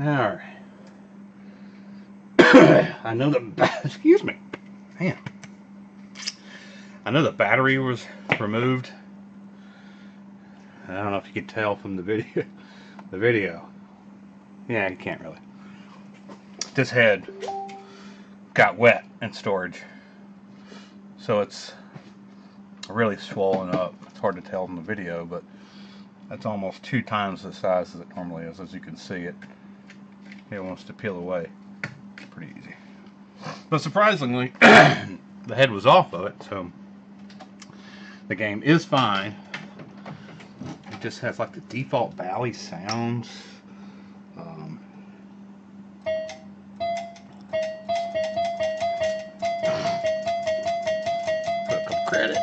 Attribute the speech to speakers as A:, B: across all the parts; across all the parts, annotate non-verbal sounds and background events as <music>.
A: Alright. <coughs> I know the excuse me. Man. I know the battery was removed. I don't know if you can tell from the video the video. Yeah, you can't really. This head got wet in storage. So it's really swollen up. It's hard to tell from the video, but that's almost two times the size as it normally is. As you can see, it it wants to peel away. Pretty easy. But surprisingly, <coughs> the head was off of it, so the game is fine. It just has like the default Bally sounds. Um, credits.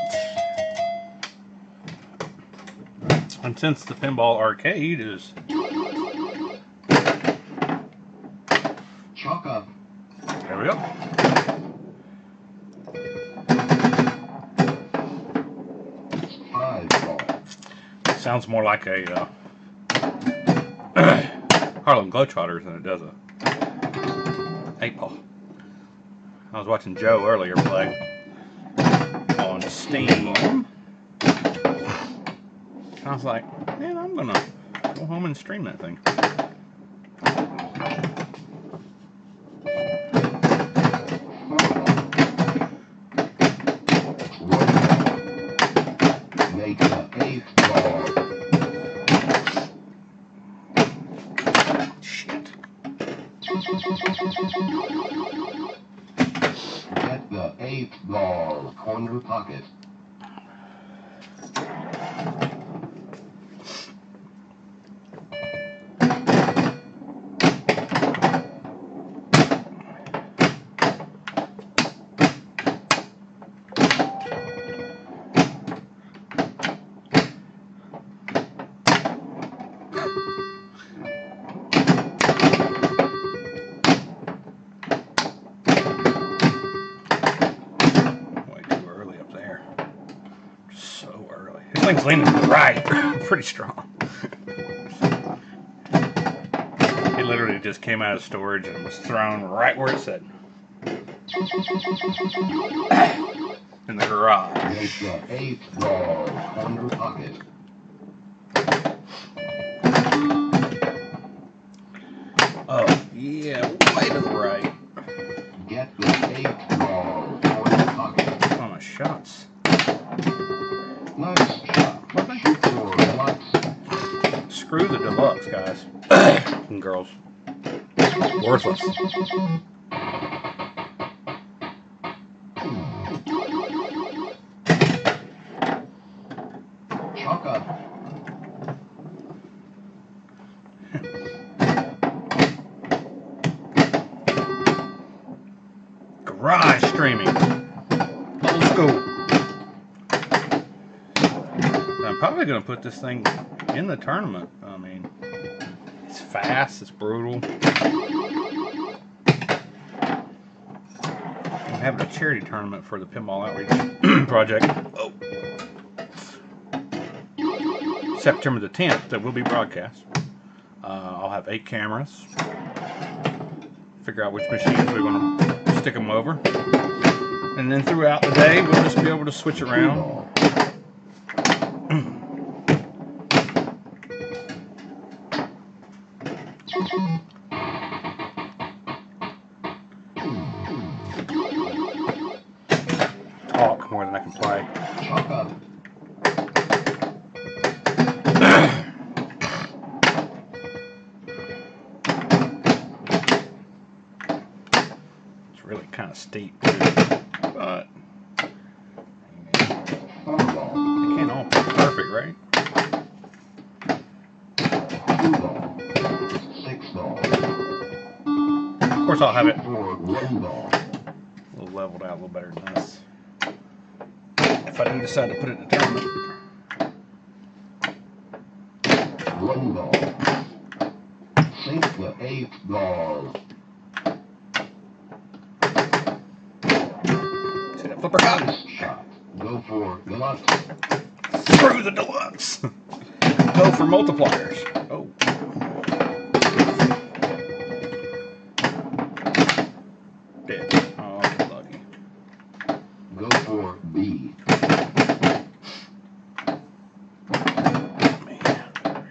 A: And since the Pinball Arcade is
B: Chalk up.
A: There we go.
B: Five ball.
A: Sounds more like a uh, <clears throat> Harlem Globetrotters than it does a eight ball. I was watching Joe earlier play on Steam. I was like, man, I'm gonna go home and stream that thing. Pretty strong. it literally just came out of storage and was thrown right where it said. In the garage. Garage streaming. Old school. I'm probably going to put this thing in the tournament. Charity tournament for the Pinball Outreach <clears throat> Project. Oh. September the 10th, that will be broadcast. Uh, I'll have eight cameras. Figure out which machines we're going to stick them over. And then throughout the day, we'll just be able to switch around. Kind of steep, too. But it can't all be perfect, right? Of course, I'll have it leveled out a little better than this. If I do decide to put it in the tournament.
B: One ball. Sink the eight ball.
A: See that flipper cut?
B: Nice shot. Go for deluxe.
A: Screw the deluxe. Go for multipliers. Oh. Dead. Oh, lucky.
B: Go for B.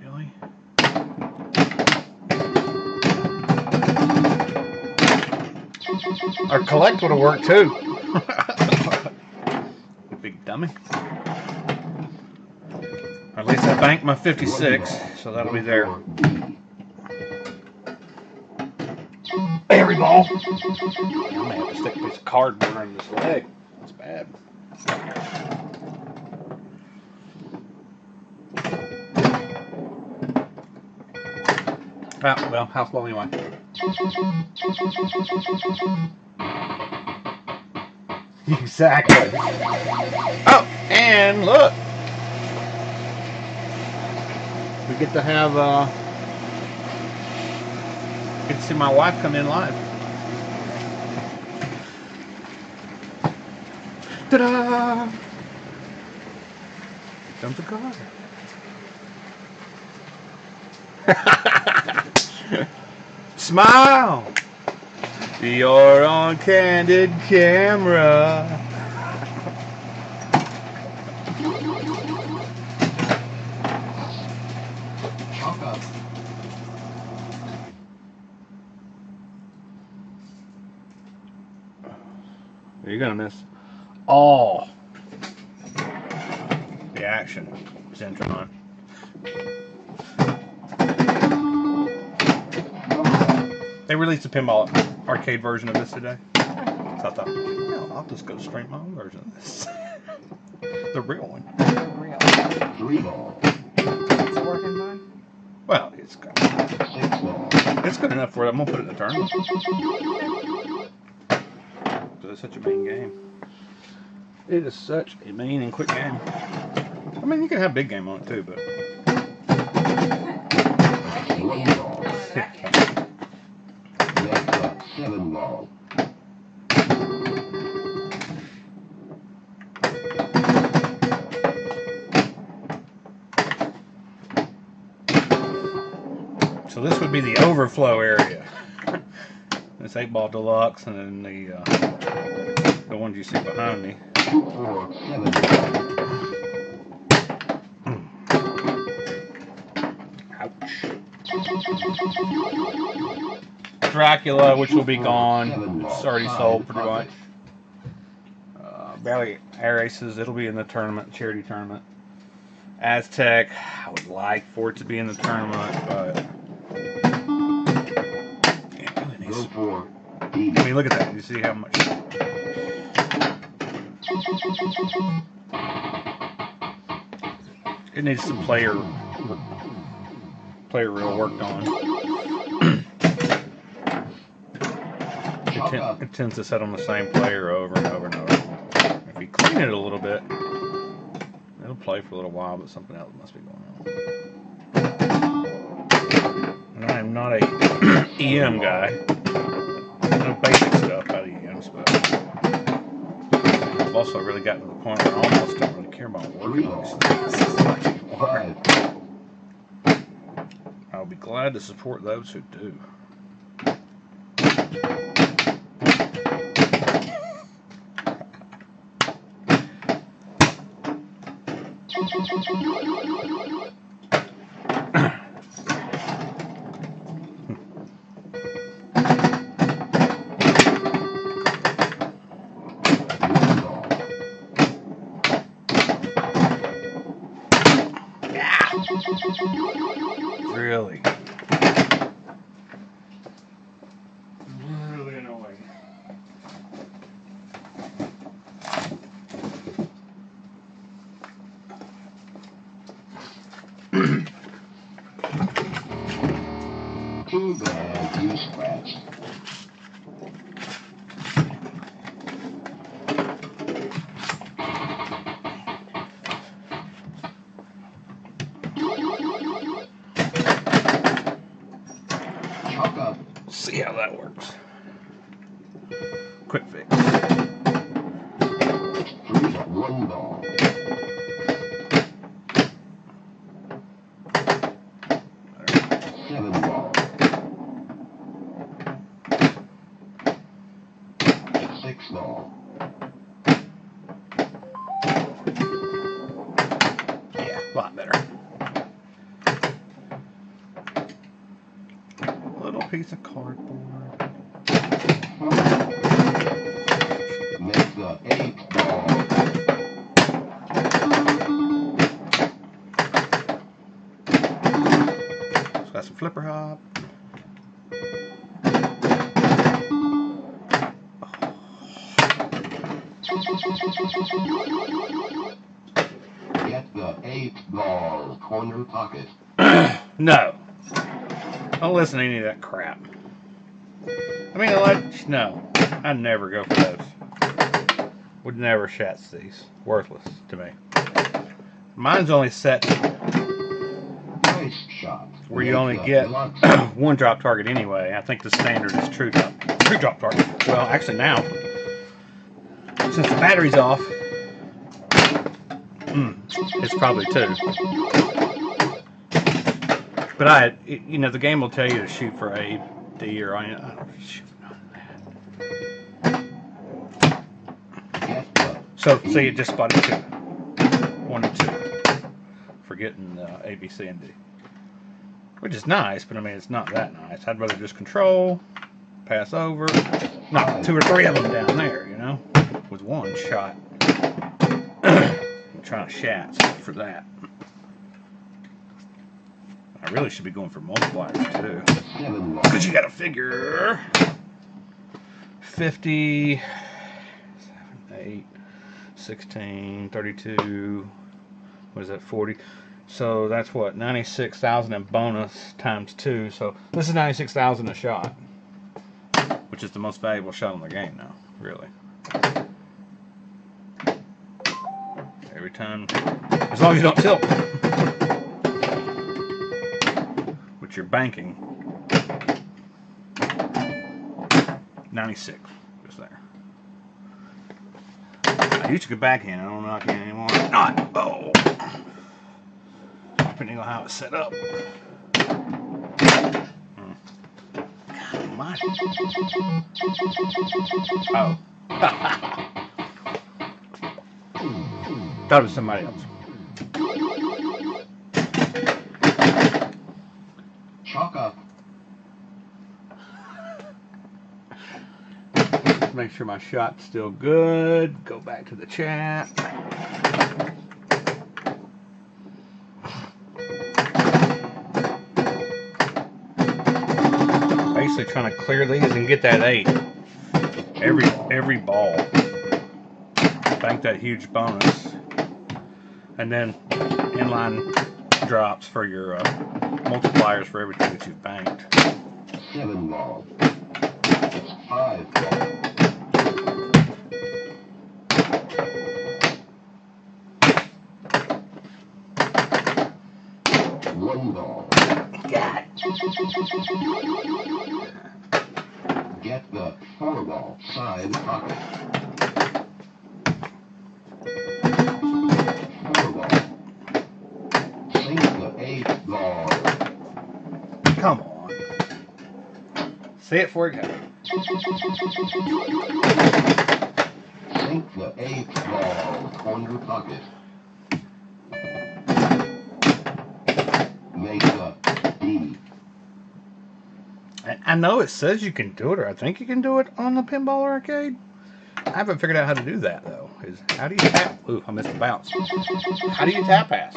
A: Really? Our collect would have worked too. You Big dummy. At least I banked my 56, so that'll be there.
B: Go.
A: Every ball. I may have to stick a piece of cardboard on this leg. That's bad. Ah, well, house low anyway. Exactly. Oh, and look. We get to have, uh, get to see my wife come in live. Ta-da! Comes the car. Smile! You're on candid camera. $10 arcade version of this today. So I thought, no, I'll just go straight my own version of this. <laughs> the real one.
C: The real.
B: Three ball.
C: It's working, bud?
A: Well, it's
B: good.
A: It's good enough for it. I'm going to put it in the tournament. Because it's such a main game. It is such a main and quick game. I mean, you can have big game on it too, but. <laughs>
B: One ball. Next up, seven ball.
A: So this would be the overflow area. <laughs> this eight ball deluxe, and then the uh, the ones you see behind me.
B: Two, four, seven.
A: Ouch. Dracula, which will be gone. It's already sold pretty much. Uh, Bally Air Aces, it'll be in the tournament, charity tournament. Aztec, I would like for it to be in the tournament, but. I mean, look at that. You see how much. It needs some player player real worked on. It,
B: Chalk
A: ten- it tends to set on the same player over and over and over. If you clean it a little bit, it'll play for a little while, but something else must be going on. And I am not a <clears throat> EM guy. Know basic stuff about EMs, but I've also really gotten to the point where I almost don't really care about working on these things. I'll be glad to support those who do.
B: Thank you.
A: Some flipper hop.
B: Get the eight ball. Corner pocket. <clears throat>
A: No. Don't listen to any of that crap. I mean, like, no. I'd never go for those. Would never shats these. Worthless to me. Mine's only set. Where you only get <clears throat> one drop target anyway. I think the standard is true drop, true drop target. Well, actually now, since the battery's off, mm, it's probably two. But I, you know, the game will tell you to shoot for A, D, or I, I don't shoot for none of that.
B: Get
A: So, see, it just spotted two. One and two. Forgetting uh, A, B, C, and D. Which is nice, but I mean, it's not that nice. I'd rather just control, pass over, knock two or three of them down there, you know, with one shot. <clears throat> I'm trying to shots for that. I really should be going for multipliers too. Because you got to figure 50, 7, 8, 16, 32, what is that, 40? So that's what, 96,000 in bonus times 2. So this is 96,000 a shot, which is the most valuable shot in the game now, really. Every time, as long as you don't tilt, which you're banking. 96 just there. I used to go backhand. I don't know if I can anymore. Not. Oh. Depending on how it's set up. Hmm. God. Oh. Thought it was somebody else.
B: Chalk up.
A: Make sure my shot's still good. Go back to the chat. Trying to clear these and get that eight. Every every ball. Bank that huge bonus. And then inline drops for your uh, multipliers for everything that you've banked.
B: Seven ball. Five ball. One ball.
A: God.
B: Get the ball side pocket. Four. Sink the eight ball.
A: Come on. Say it for goes.
B: Sink the eight ball corner pocket. Make the D.
A: I- I know it says you can do it, or I think you can do it on the Pinball Arcade. I haven't figured out how to do that though. Is how do you tap? Ooh, I missed the bounce. How do you tap pass?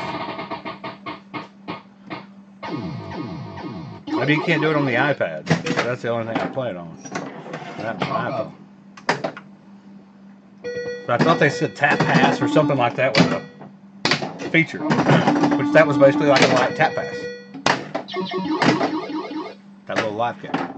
A: Maybe you can't do it on the iPad. That's the only thing I play it on. IPhone. But I thought they said tap pass or something like that was a feature, which that was basically like a light tap pass. That little life cap.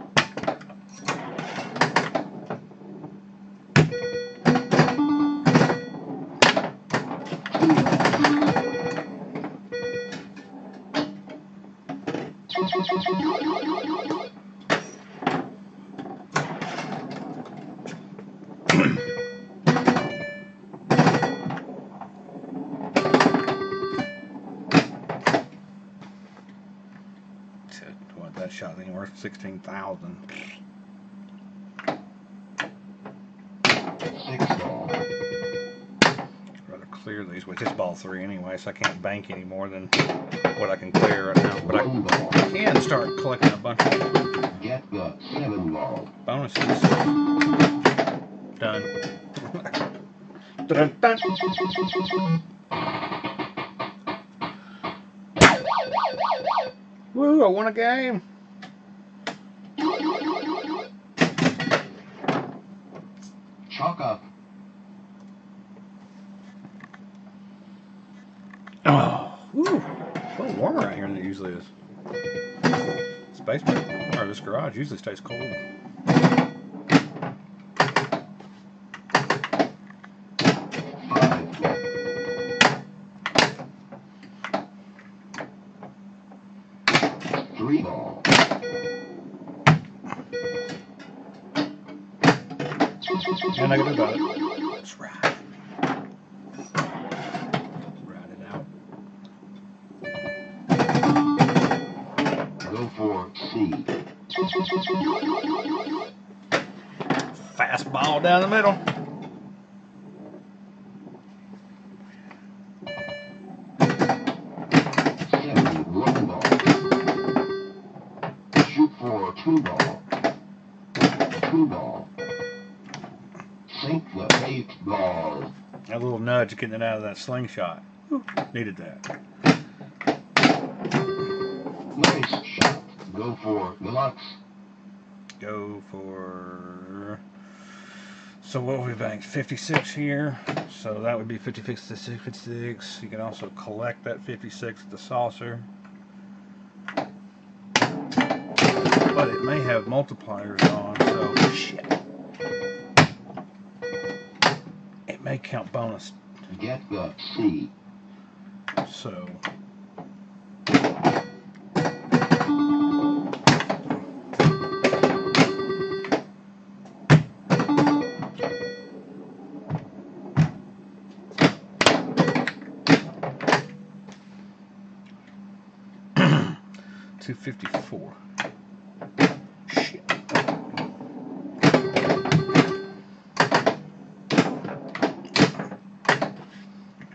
A: 16,000.
B: Six
A: Rather clear these with this ball three anyway, so I can't bank any more than what I can clear right now. But I can start collecting a bunch of
B: Get the seven ball.
A: bonuses. Done. dun, <laughs> dun. Woo, I won a game. Usually is. This basement or this garage usually stays cold.
B: Three ball.
A: And I can do about Fastball down the middle.
B: Seven. One ball. Shoot for a two ball. Two ball. Sink the eight ball.
A: That little nudge getting it out of that slingshot. Whew, Needed that.
B: Nice shot. Go for deluxe.
A: Go for. So what we banked? 56 here. So that would be 56 to 66. You can also collect that 56 at the saucer. But it may have multipliers on, so shit. It may count bonus.
B: Get the C.
A: So Two fifty four. Shit.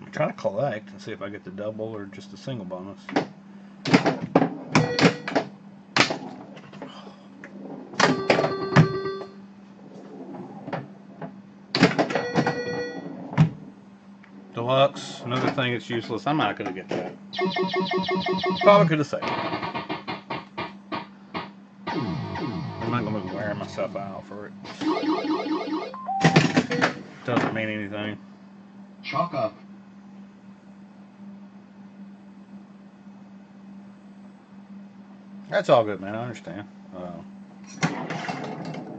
A: I'm trying to collect and see if I get the double or just a single bonus. Deluxe, another thing that's useless. I'm not gonna get that. Probably could have saved. Myself out for it. Doesn't mean anything.
B: Chalk up.
A: That's all good, man. I understand. Uh,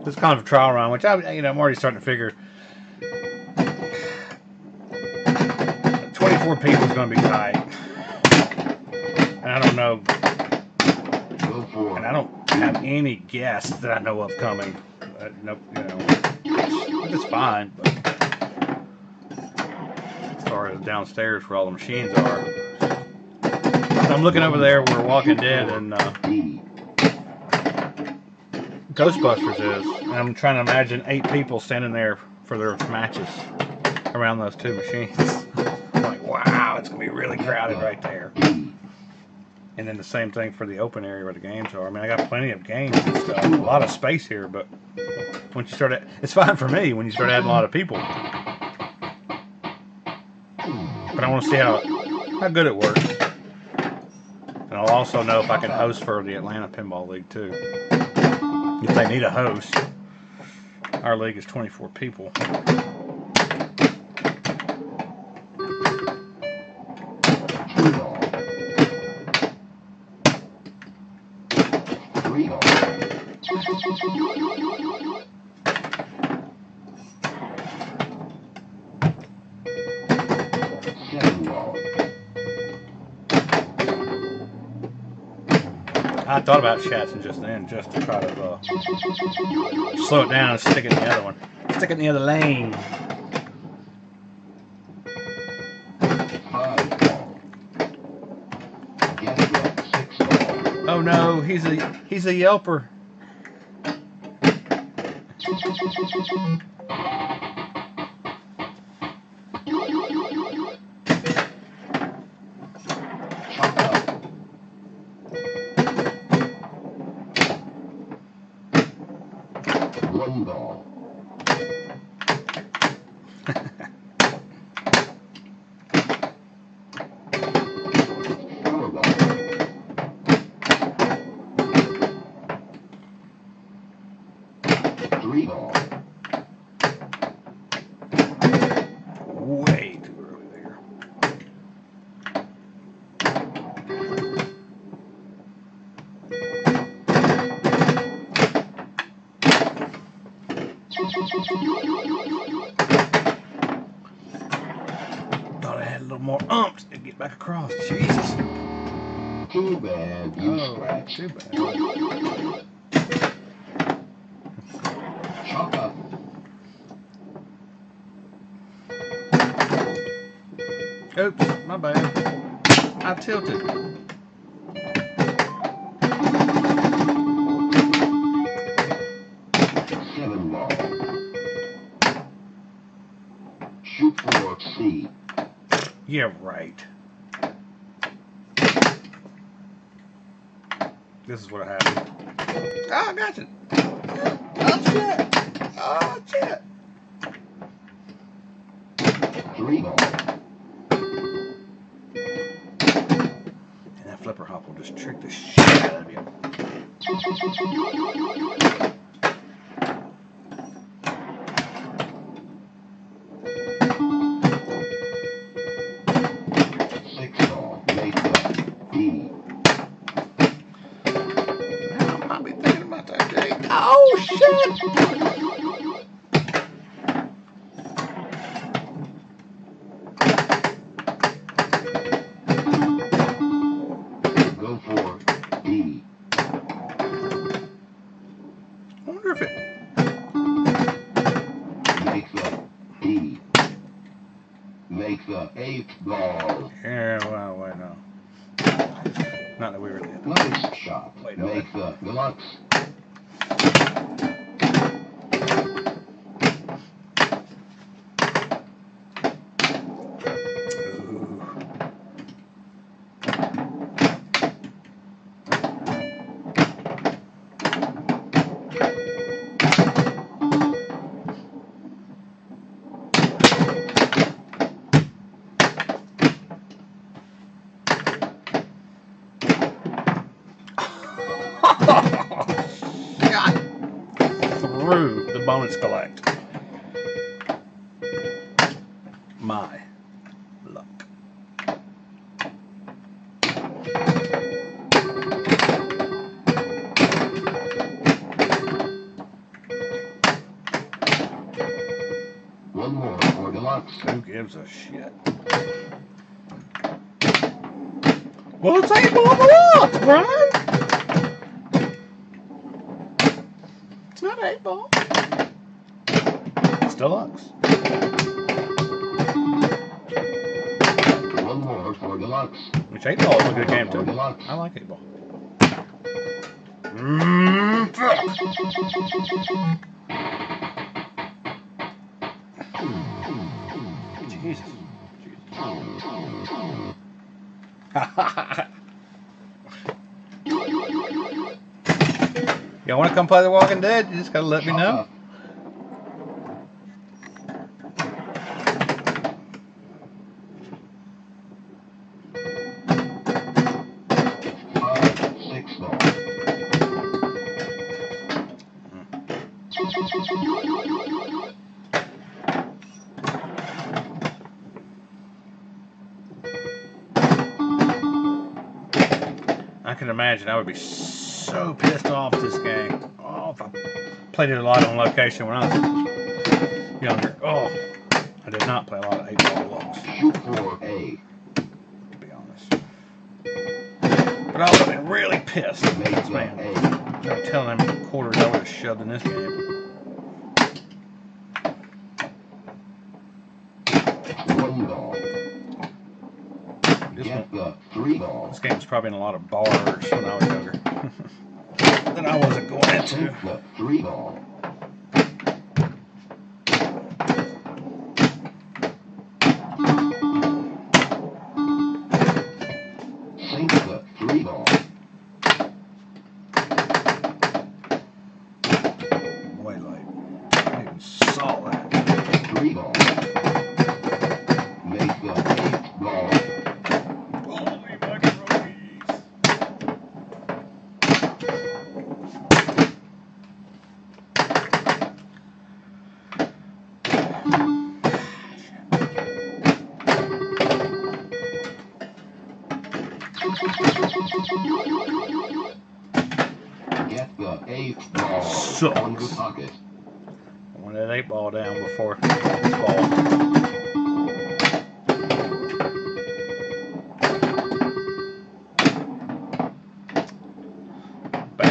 A: this kind of a trial run, which I, you know, I'm already starting to figure. Twenty-four people is going to be tight, and I don't know, and I don't have any guests that I know of coming. Uh, nope, you know, is fine. But as far as downstairs where all the machines are, I'm looking over there where we're Walking Dead and. Uh, Ghostbusters is. And I'm trying to imagine eight people standing there for their matches around those two machines. <laughs> Like, wow, it's gonna be really crowded right there. And then the same thing for the open area where the games are. I mean, I got plenty of games and stuff, a lot of space here, but once you start, it's fine for me when you start adding a lot of people. But I want to see how how good it works. And I'll also know if I can host for the Atlanta Pinball League too. If they need a host, our league is 24 people. I thought about Shatson just then, just to try to uh, slow it down and stick it in the other one. Stick it in the other lane. Oh no, he's a he's a yelper. Brian. It's not eight ball. It's deluxe.
B: One more for deluxe.
A: Which eight ball is a good game
B: For
A: too.
B: deluxe.
A: I like eight ball. Mm, fuck. Y'all want to come play The Walking Dead? You just gotta let me know.
B: Ball.
A: I can imagine I would be played it a lot on location when I was younger. Oh, I did not play a lot of eight ball deluxe,
B: Shoot for A.
A: to be honest. But I would have been really pissed. Man. I'm telling them quarters I would have shoved in this game.
B: One ball.
A: This
B: Get Get the three ball.
A: This game was probably in a lot of bars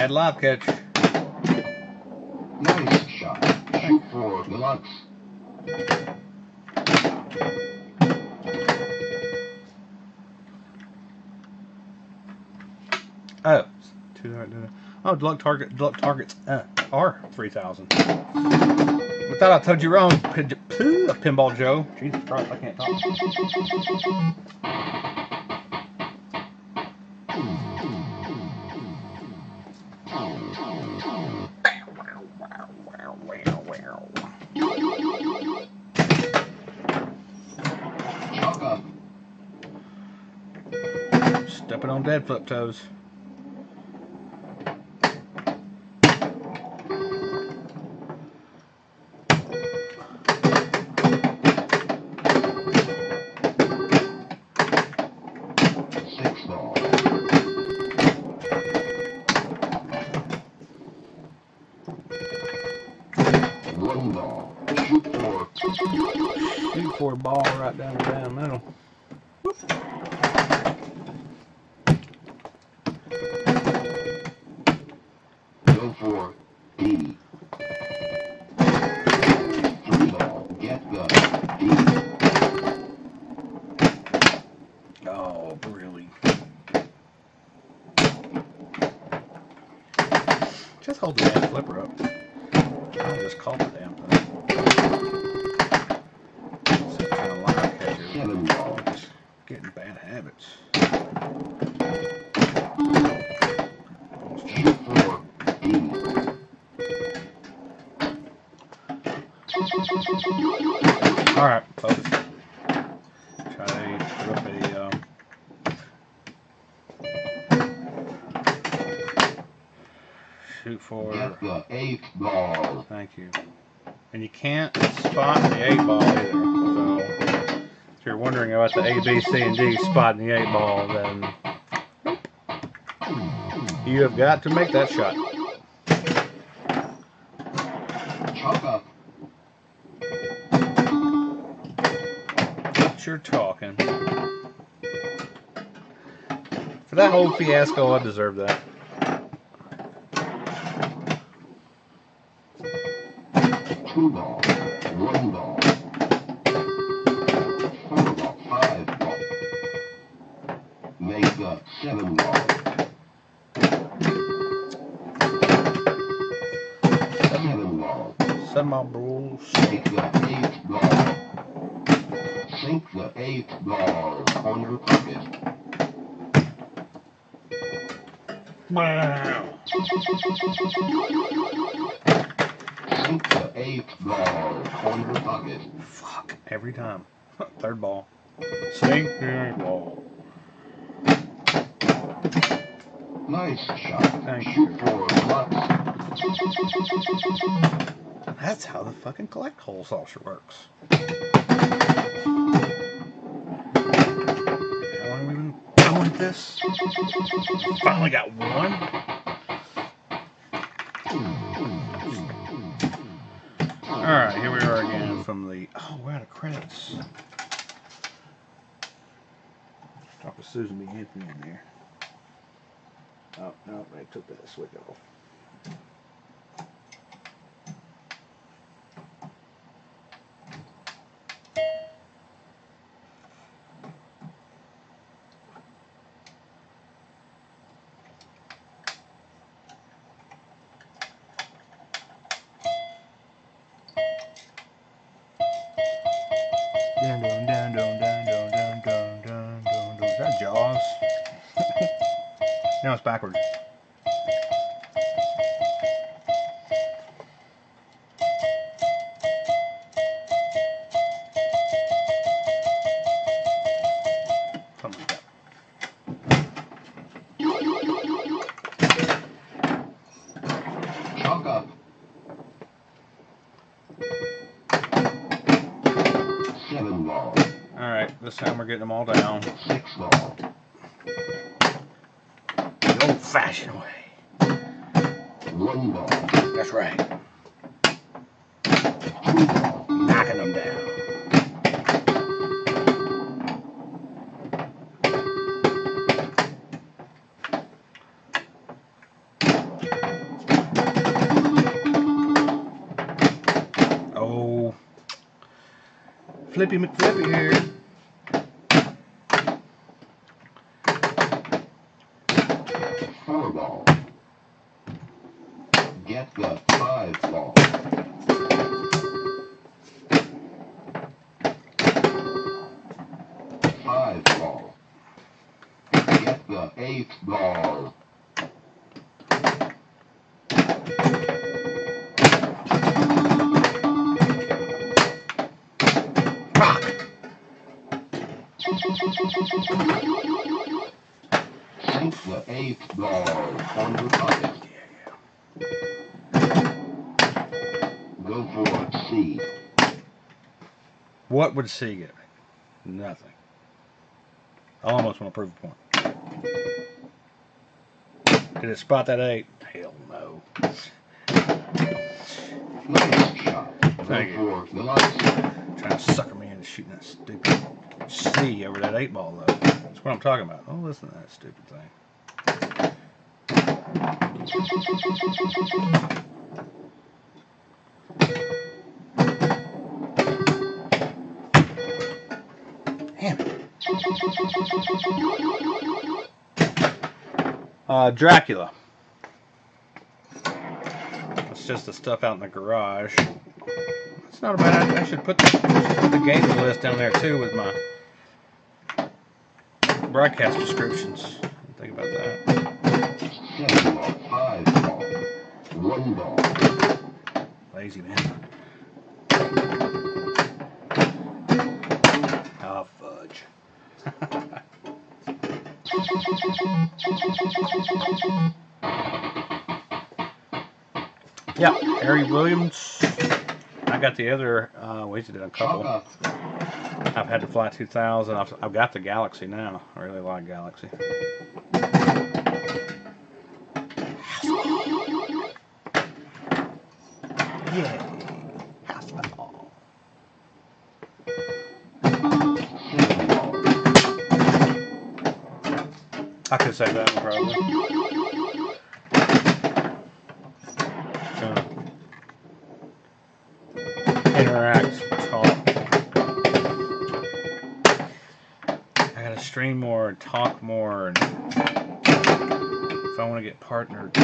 A: Bad live catch.
B: Nice shot. Shoot for deluxe.
A: Oh, two hundred. Oh, deluxe target. Deluxe targets uh, are three thousand. I thought I told you wrong. Pinball Joe. Jesus Christ, I can't talk. Dead flip toes. A, B, C, and D spotting the eight ball, then you have got to make that shot. What you're talking. For that whole fiasco, I deserve that.
B: Eight ball on your pocket.
A: Fuck. Every time. <laughs> Third ball. Sink the eight ball.
B: Nice shot.
A: Thank
B: Shoot for deluxe.
A: That's how the fucking collect hole saucer works. How long have we been going with this? Finally got one. Alright, here we are again from the. Oh, we're out of credits. Talk with Susan B. Anthony in there. Oh, no, they took that switch off. Flippy McFlippy
B: the ball on your pocket. Go for C.
A: What would C get me? Nothing. I almost want to prove a point. Did it spot that eight? Hell no.
B: Nice shot.
A: Thank you.
B: The.
A: Trying to sucker me into shooting that stupid C over that eight ball though. That's what I'm talking about. Oh, listen to that stupid thing. Uh, Dracula. It's just the stuff out in the garage. It's not a bad. I should put the, I put the game list down there too with my broadcast descriptions. Think about that.
B: Five ball. One ball.
A: Lazy man. Oh fudge. <laughs> yeah, Harry Williams. I got the other. Uh, did a couple. I've had the Flight 2000. I've, I've got the Galaxy now. I really like Galaxy. I that one probably. Interact, talk. I gotta stream more talk more if I want to get partnered.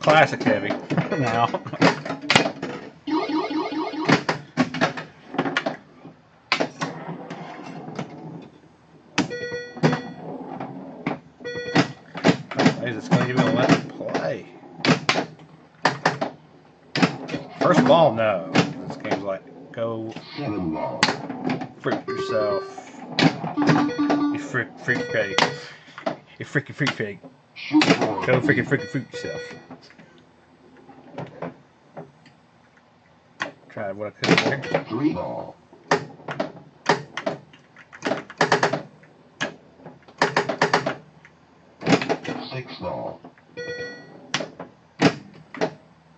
A: Classic heavy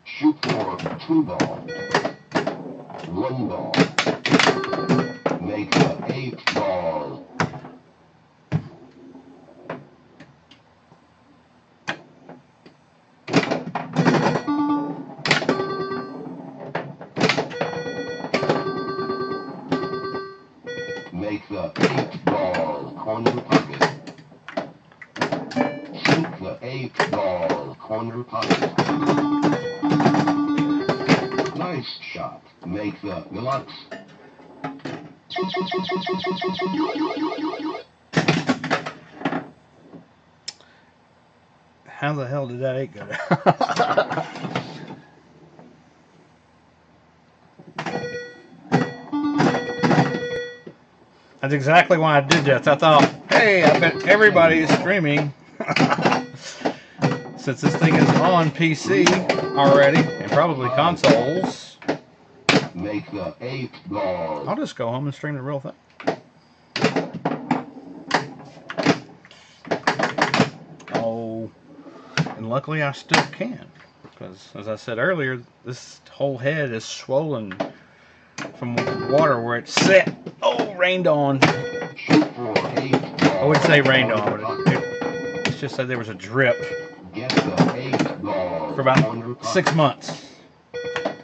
B: Shoot for a two ball. One ball. Make the eight ball.
A: Hell did that eight go down? That's exactly why I did that. I thought, hey, I bet everybody is streaming. <laughs> Since this thing is on PC already, and probably consoles,
B: Make the eight ball.
A: I'll just go home and stream the real thing. Oh, and luckily I still can. Because, as I said earlier, this whole head is swollen from water where it set. Oh, rained on.
B: Shoot for eight ball.
A: I wouldn't say rained on, but it, it's just that there was a drip
B: Get the eight ball.
A: for about six months.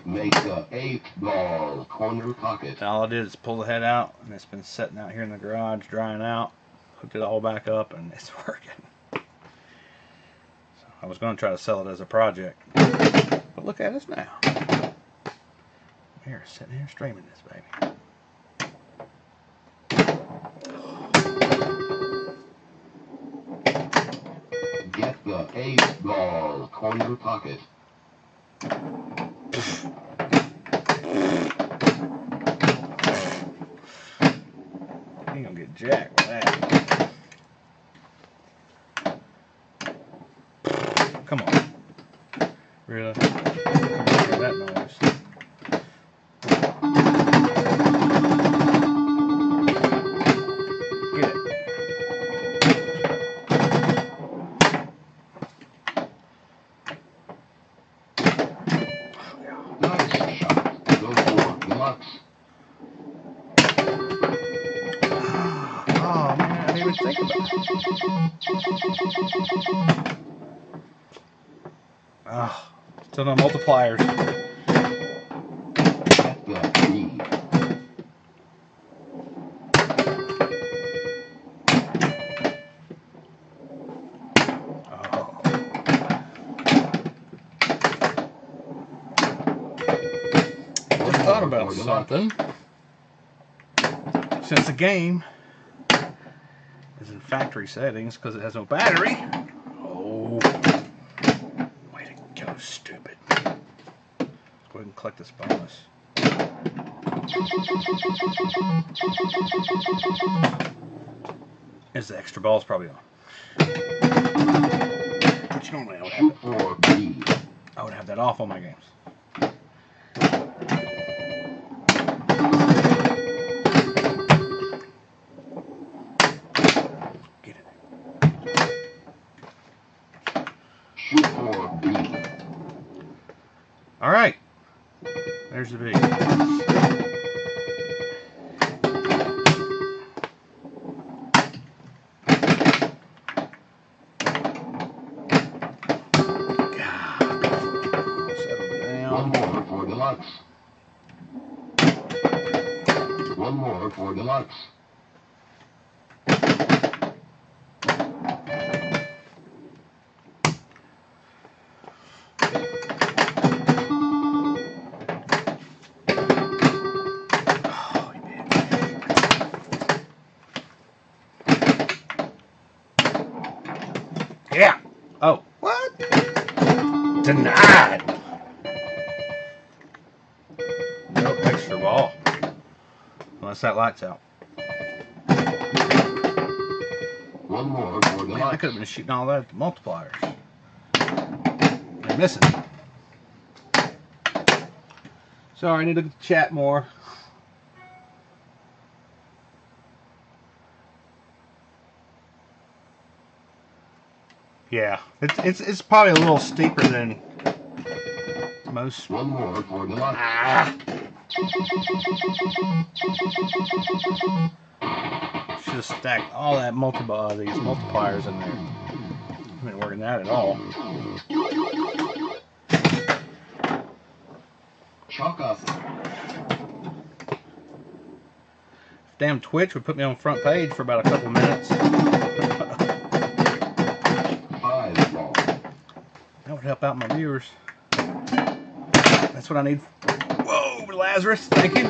B: Make the eight ball corner pocket.
A: All I did is pull the head out, and it's been sitting out here in the garage drying out. Hooked it all back up, and it's <laughs> working. I was going to try to sell it as a project, but look at us now. We're sitting here streaming this baby.
B: Get the eight ball corner pocket.
A: Ain't gonna get jack with that. Come on. Really? About something. Since the game is in factory settings because it has no battery. Oh, way to go, stupid. Let's go ahead and collect this bonus. Is the extra balls probably on? Which normally I would have,
B: B.
A: I would have that off on my games. There's the V. That light's out.
B: One more
A: Man, I could have been shooting all that at the multipliers. They're missing. Sorry, I need to chat more. Yeah, it's it's it's probably a little steeper than most.
B: One more the lot.
A: Ah. Should have stacked all that multi uh, these multipliers in there. I been working that at all.
B: Chalk up.
A: Damn Twitch would put me on front page for about a couple minutes. That would help out my viewers. That's what I need. Lazarus, thank you.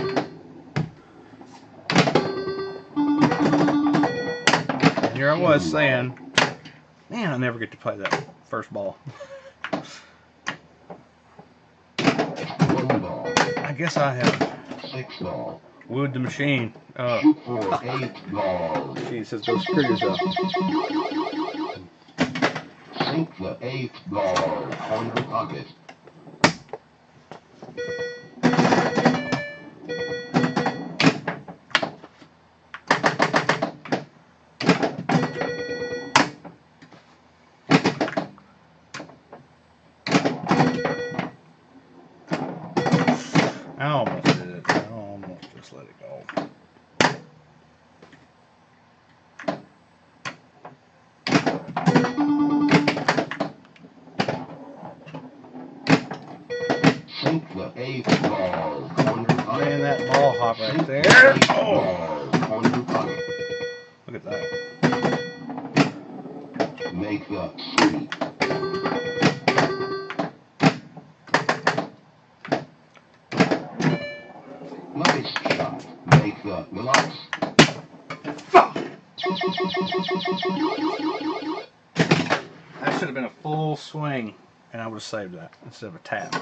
A: And here I was saying, man, I never get to play that first ball.
B: One ball.
A: I guess I have
B: Six ball.
A: wooed the machine. Uh,
B: Shoot for eight ball.
A: she says, go screw yourself.
B: Sink the eighth ball on your pocket. Ball on your pocket.
A: Man, that ball hop right there. Oh,
B: ball on your pocket.
A: look at that.
B: Make the three. Nice shot. Make the relax.
A: That should have been a full swing, and I would have saved that instead of a tap.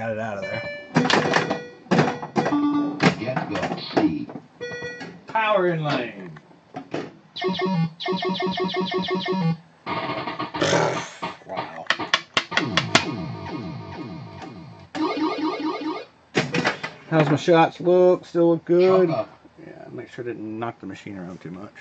A: Would got it out of there.
B: Get the C.
A: Power in lane. Wow. How's my shots look? Still look good?
B: Chalk.
A: Yeah, make sure I didn't knock the machine around too much.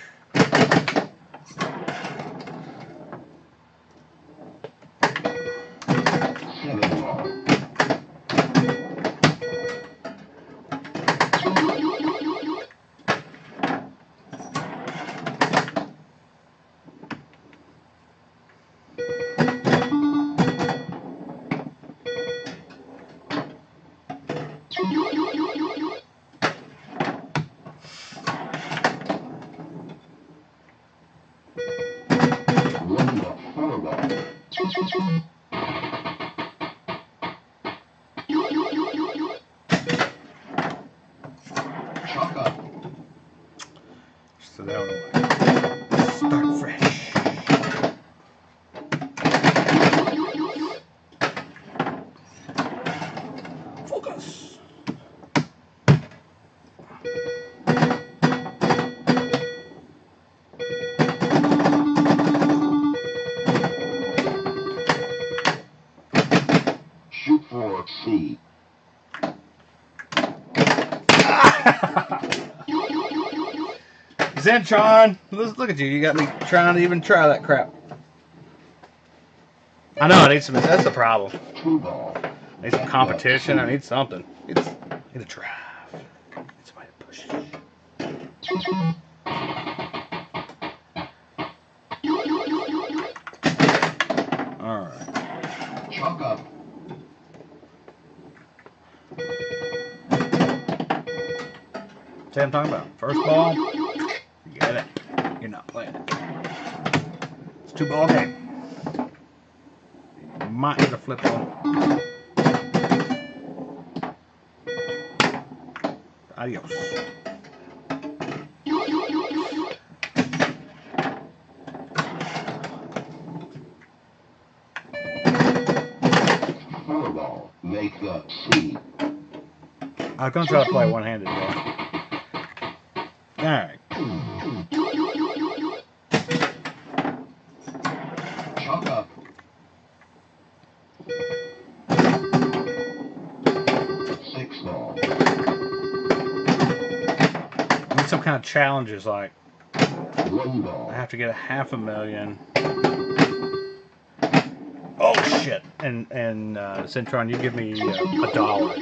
A: Zentron, let's look at you. You got me trying to even try that crap. I know I need some. That's the problem. I need some competition. I need something. It's I need a drive. I need somebody to push. All right.
B: Chalk up.
A: See what I'm talking about? First ball, forget it. You're not playing it. Ball might get a flip on. Adios.
B: Four ball. Make the C.
A: I was gonna try to play one-handed. All right. Challenges like I have to get a half a million. Oh shit! And and uh, Centron, you give me uh, a dollar.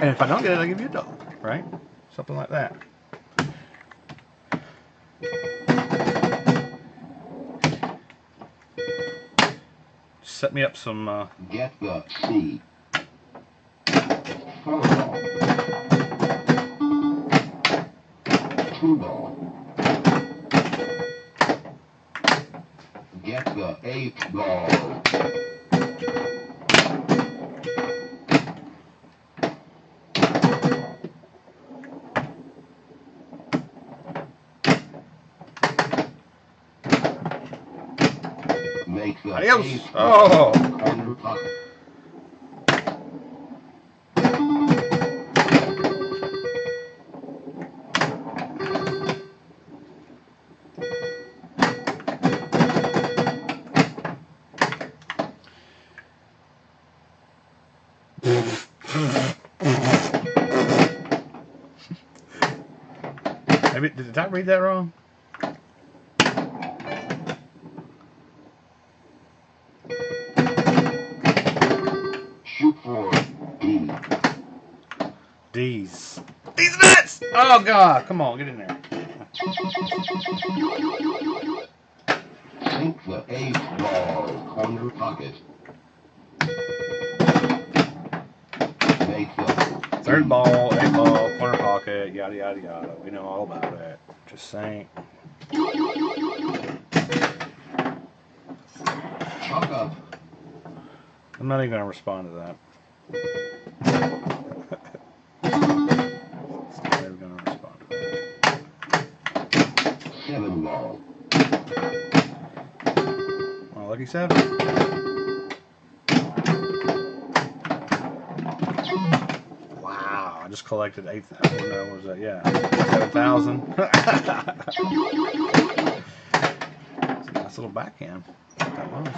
A: And if I don't get it, I give you a dollar, right? Something like that. Set me up some. Uh,
B: Get the C. ball. Two ball. Get the eight ball. Make the
A: Adios.
B: eight
A: Oh. Did I read that wrong?
B: Shoot for D.
A: D's. These nuts! Oh god! Come on, get in there.
B: Sink the eight ball corner pocket. Make the
A: Third ball, eight ball, corner pocket, yada yada yada. We know all about it.
B: Chalk up.
A: I'm not even gonna respond to that. not even gonna respond to that.
B: Seven ball.
A: Well, lucky seven. Collected eight thousand. No, what was that? Yeah, seven thousand. <laughs> It's a nice little backhand. That was.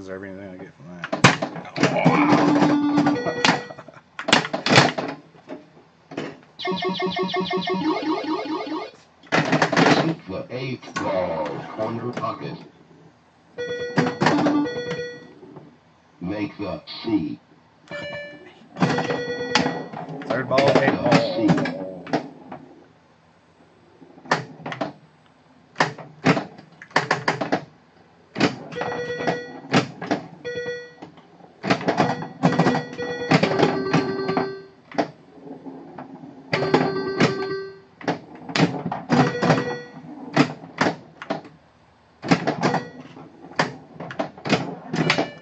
A: Deserve anything I get from that.
B: Sink the eight ball corner pocket. Make the C.
A: Third ball, eight ball.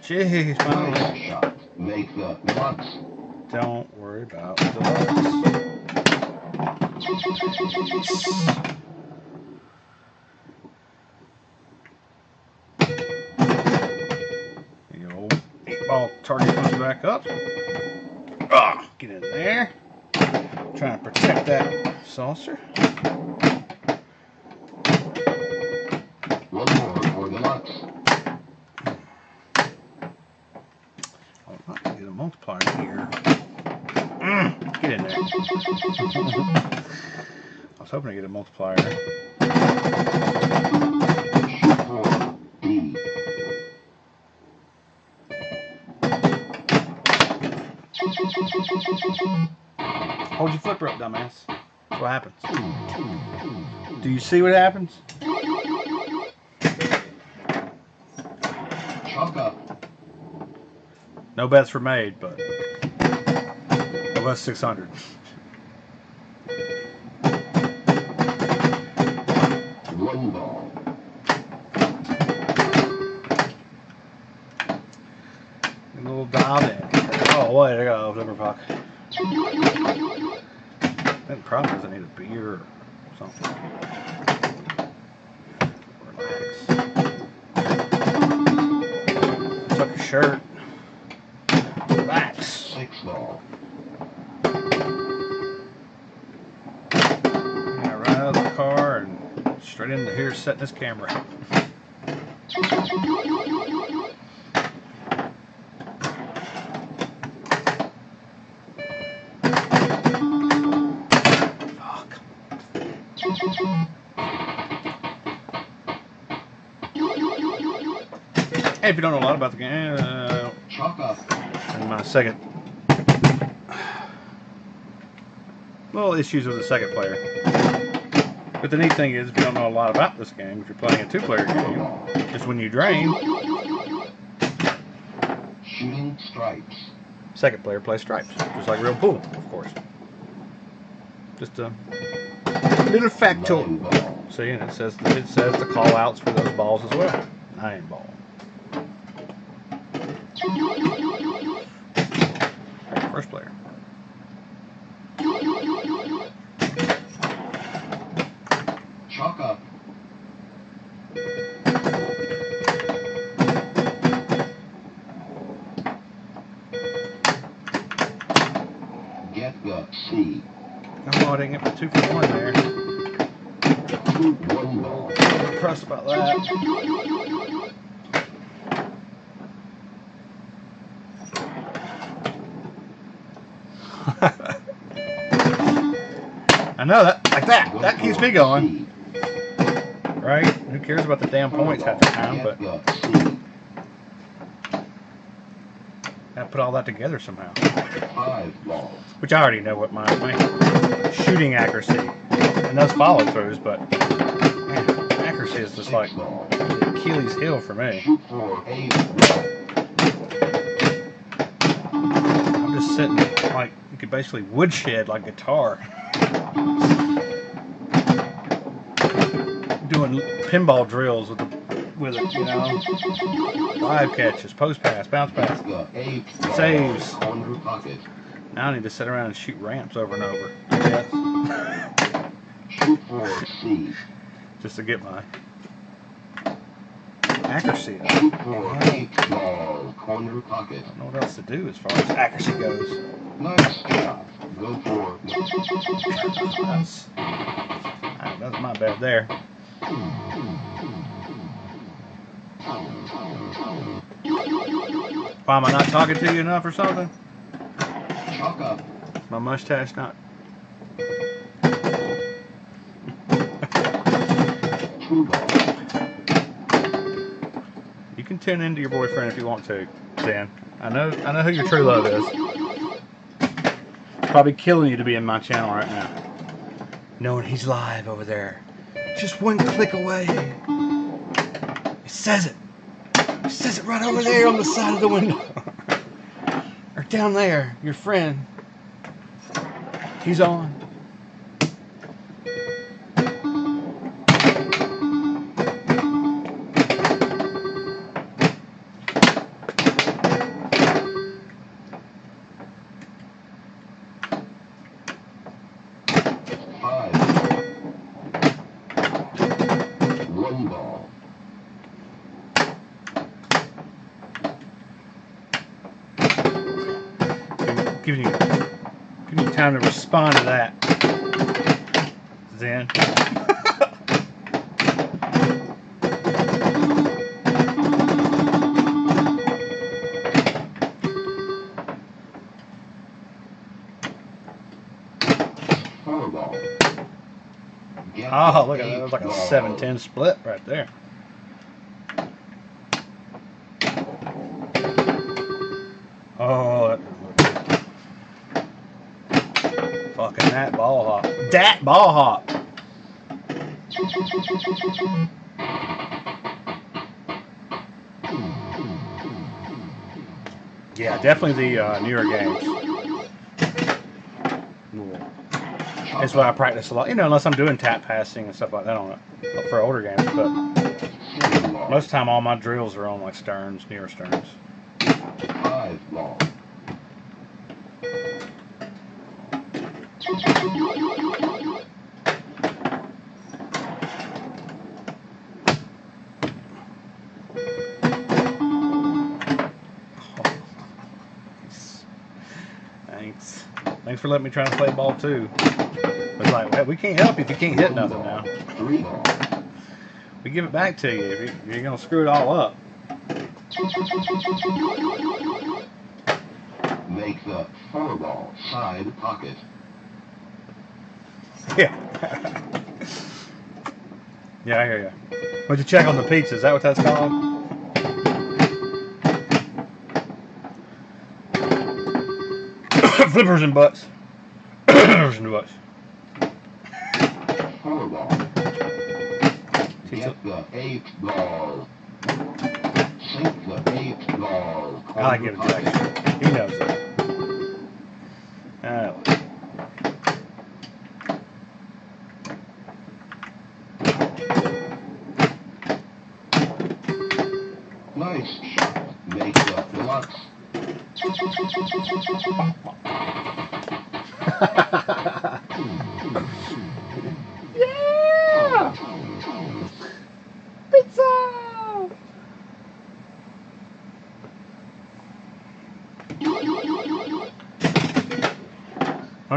A: Jeez, finally.
B: Make the Lux.
A: Don't worry about the looks. The old eight ball target comes back up. Ah, get in there. Trying to protect that saucer.
B: One more for the Lux.
A: I'm not gonna get a multiplier here. Get in there. I was hoping to get a multiplier.
B: D.
A: Hold your flipper up, dumbass. That's what happens. Do you see what happens? No bets were made, but it was 600. A little in. Oh, wait, I got a flipper puck. That probably doesn't need a beer or something. Relax. Tuck your shirt. Setting this camera up. Hey, if you don't know a lot about the game, uh, in my second little issues with the second player. But the neat thing is, if you don't know a lot about this game, if you're playing a two-player game, is when you drain,
B: Shooting stripes.
A: second player plays stripes, just like real pool, of course. Just a little factoid.
B: Nine.
A: See, and it says it says the call outs for those balls as well. Nine ball. Keeps me going, right? Who cares about the damn points half the time? But. I put all that together somehow. Which I already know what my, my shooting accuracy and those follow throughs, but man, accuracy is just like. Achilles heel for me. I'm just sitting like you could basically woodshed like guitar. Doing pinball drills with the with it, you know. Live catches, post pass, bounce pass. Saves. Now I need to sit around and shoot ramps over and over. Yes. Just to get my accuracy. up. I don't know what else to do as far as accuracy goes.
B: Nice. Go for
A: That's, ah, that's my bad there. Why am I not talking to you enough or something?
B: chalk up.
A: My mustache not.
B: Two ball.
A: You can tune into your boyfriend if you want to, Dan. I know I know who your true love is. Probably killing you to be in my channel right now. Knowing he's live over there. Just one click away. It says it. It right over there on the side of the window. or down there, your friend. He's on.
B: Ball.
A: 7 10 split right there. Oh, that fucking that ball hop. That ball hop. Yeah, definitely the uh, newer games. That's what I practice a lot. You know, unless I'm doing tap passing and stuff like that on it for older games. But most of the time, all my drills are on like Sterns, near.
B: Five ball.
A: Thanks. Thanks for letting me try to play ball too. It's like, well, we can't help you if you can't hit nothing now. We give it back to you if you- you're gonna screw it all up.
B: Make the four ball side pocket. <laughs>
A: Yeah. yeah, I hear you. What'd you check on the pizza? Is that what that's called? <coughs> Flippers and butts. <coughs> Flippers and butts.
B: Four ball. The eight ball. Sink the eight ball.
A: I like giving Jack. He knows it. Oh.
B: Nice shot. Make the deluxe.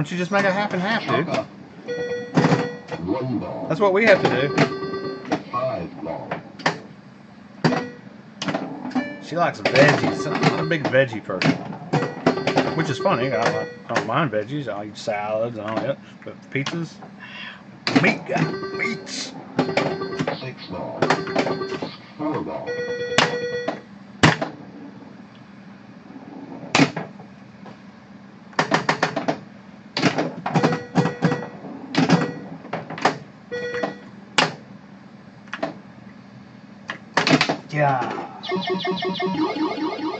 A: Don't you just make it half and half, dude?
B: Chaka. One ball.
A: That's what we have to do. She likes veggies. I'm a big veggie person. Which is funny. I don't, I don't mind veggies. I'll eat salads and all that. But pizzas, meat. Meats.
B: Six ball. Four ball.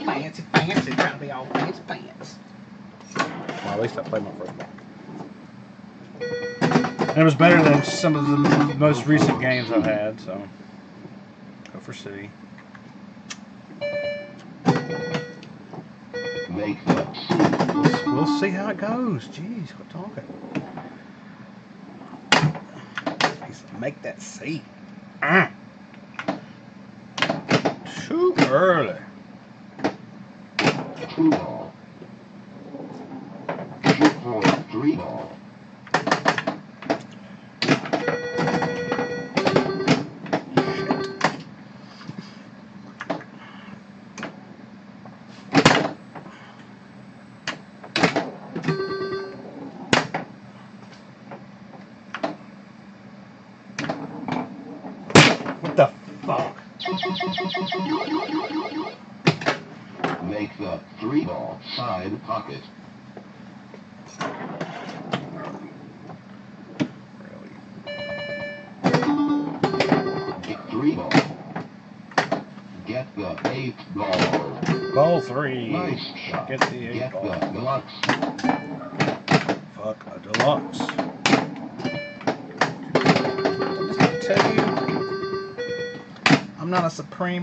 A: Fancy, fancy. Trying to be all fancy pants. Well, at least I played my first ball. And it was better than some of the most recent games I've had, so. Go for C.
B: Make the
A: We'll, we'll see how it goes. Jeez, quit talking. Make that C. Mm. Too early.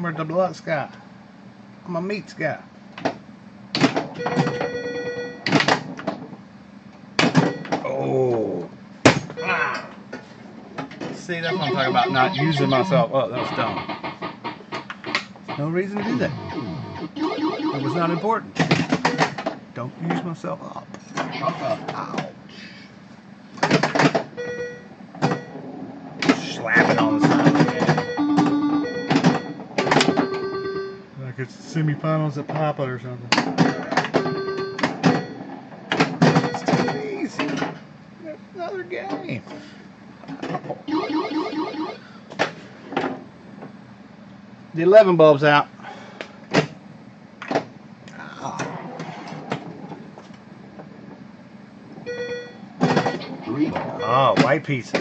A: Supreme or deluxe guy. I'm a meats guy. Oh. Ah. See, that's what I'm talking about. Not using myself up. That was dumb. No reason to do that. It was not important. Don't use myself up.
B: Chaka.
A: Ouch. Slap it on the of the. Semifinals at Papa or something. It's too easy. Another game. The 11 bulb's out. Ah, Oh, white piece.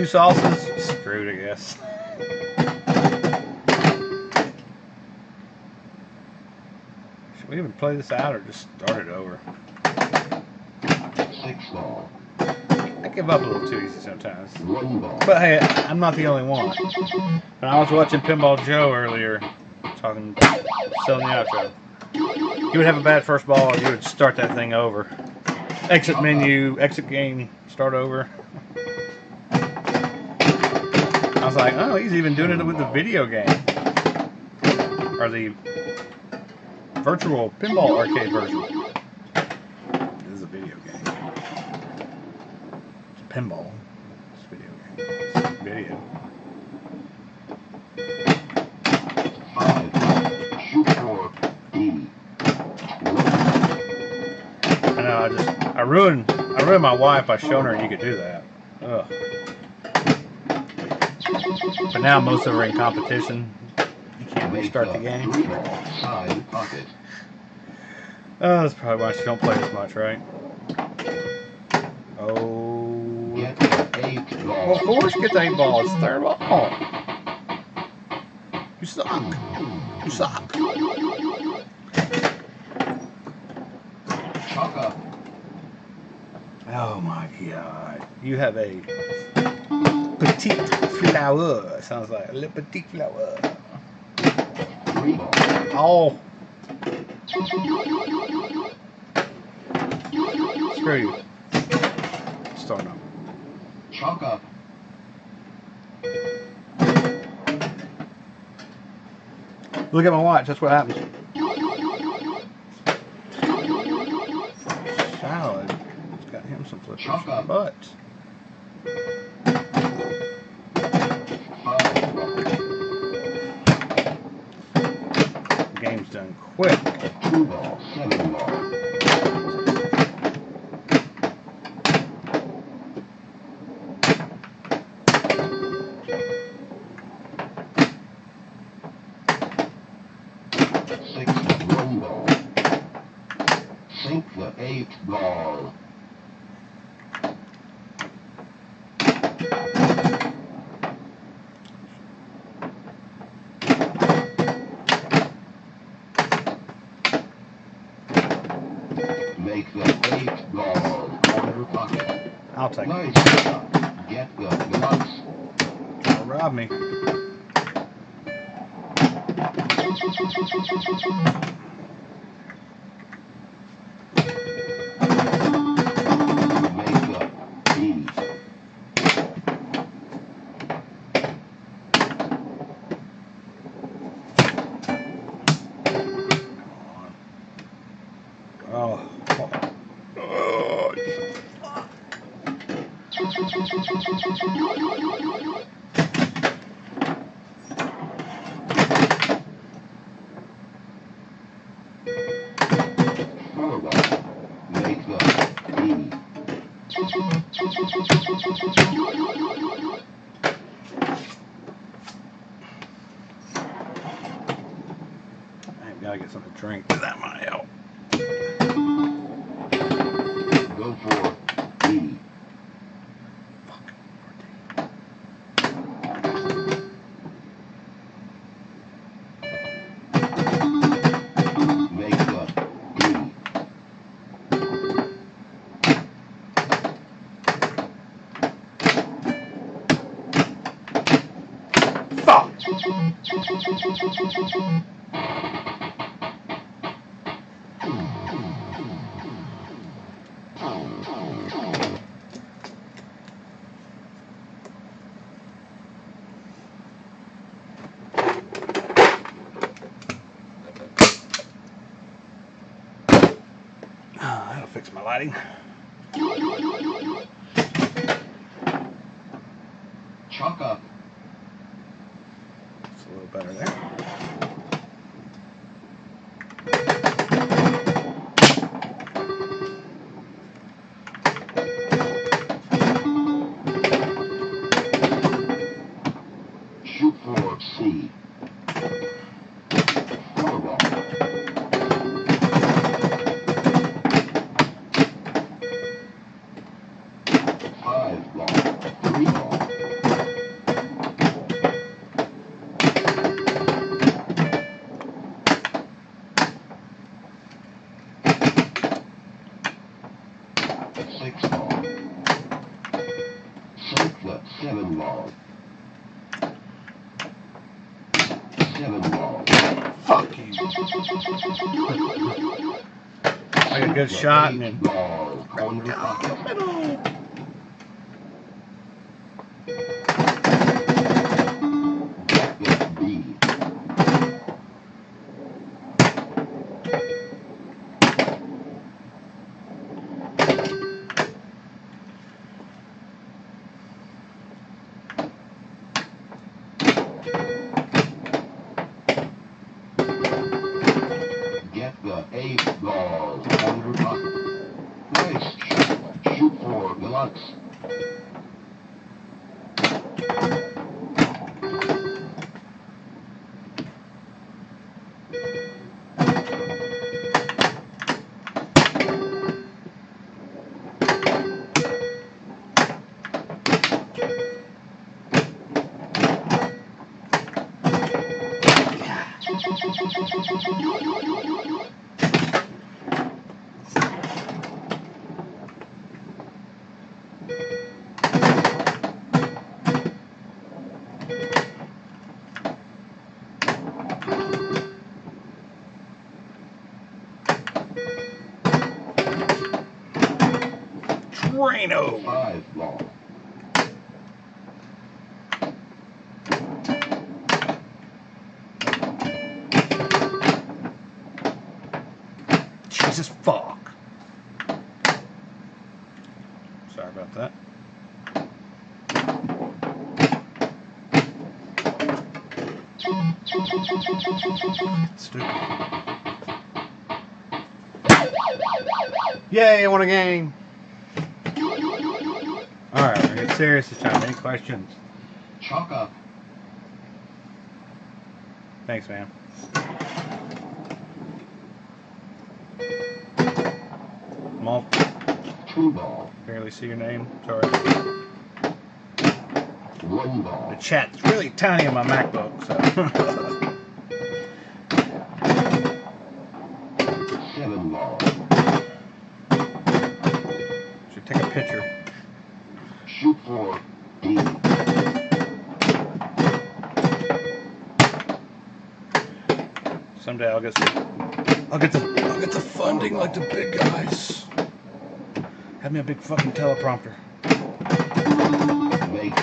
A: Two salsas? Screwed, I guess. Should we even play this out or just start it over?
B: Six ball.
A: I give up a little too easy sometimes. But hey, I'm not the only one. When I was watching Pinball Joe earlier, talking, selling the outro, you would have a bad first ball, you would start that thing over. Exit menu, exit game, start over. I was like, oh, he's even doing it with the video game. Or the virtual pinball arcade version. This is a video game. It's a pinball. It's a video game. It's a video.
B: Five. Shoot for D.
A: I know. I just I ruined I ruined my wife by showing her you could do that. Ugh. But now most of them are in competition. You can't restart the game.
B: Three ball. Side.
A: Oh, that's probably why she don't play as much, right? Oh.
B: Get eight
A: Well, of course, get the eight ball. It's third ball. You suck. You suck. Oh my god. You have a petite flower. Sounds like a little petite flower. Oh. Screw you. Start up.
B: Chalk up.
A: Look at my watch. That's what happens. Salad. It's got him some flippers.
B: Chalk
A: the
B: ball. Make the eight. Corner pocket.
A: I'll take it.
B: Nice shot. Get the nuts.
A: Don't rob me. Ah, fix my lighting. Good shot and then
B: Ball on your pocket.
A: middle.
B: Jacket B. Get the eight ball on your pocket. Nice shot. Shoot for deluxe.
A: Trano.
B: Five ball.
A: Jesus fuck. Sorry about that. Stupid. Yay, I won a game. Alright, we're gonna get serious this time. Any questions?
B: Chalk up.
A: Thanks, man. Mom,
B: Two ball.
A: barely see your name. Sorry.
B: One ball.
A: The chat's really tiny on my MacBook, so. <laughs> Someday I'll get some, I'll get the I'll get the funding like the big guys. Have me a big fucking teleprompter.
B: Make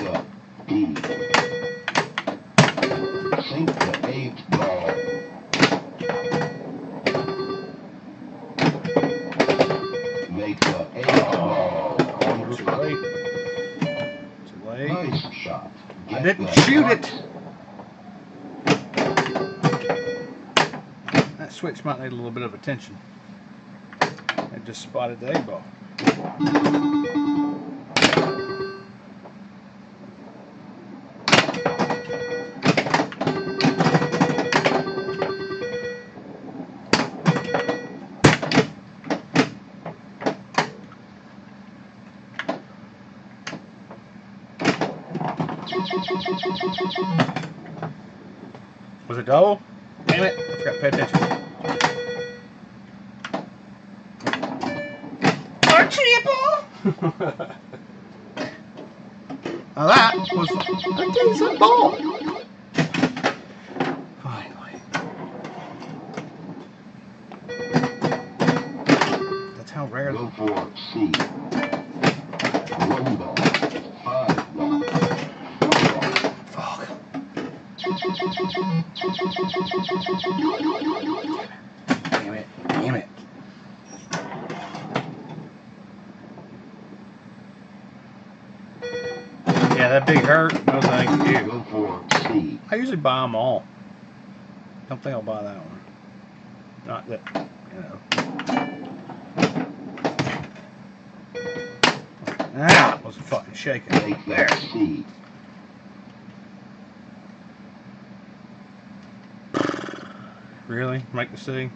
A: might need a little bit of attention. I just spotted the A ball. Was it double? Damn it! I forgot to pay attention. A triple! Now that was a decent ball. Finally. That's how rare.
B: Go for C. One ball. Five ball.
A: Fuck. Damn it. Damn it. Yeah, that big hurt. No thank you.
B: Go for C.
A: I usually buy them all. Don't think I'll buy that one. Not that, you know. Ah, was fucking shaking. There.
B: that C.
A: Really? Make the C?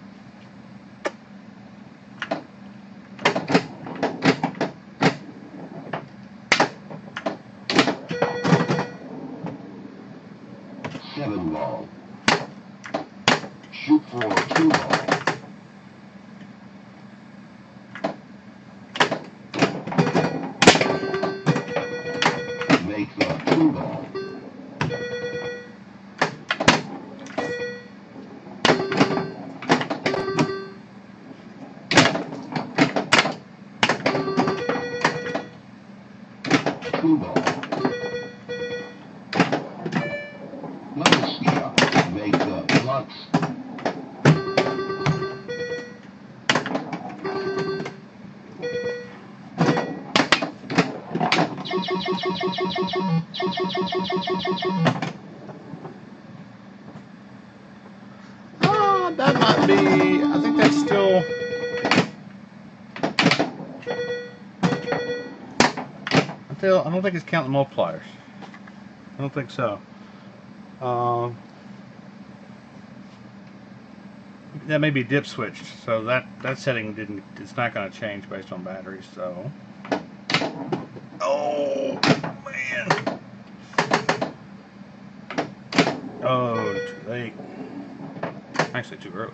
A: Think it's counting multipliers. I don't think so. Um, that may be dip switched, so that that setting didn't. It's not going to change based on batteries. So. Oh man. Oh, too late. Actually, too early.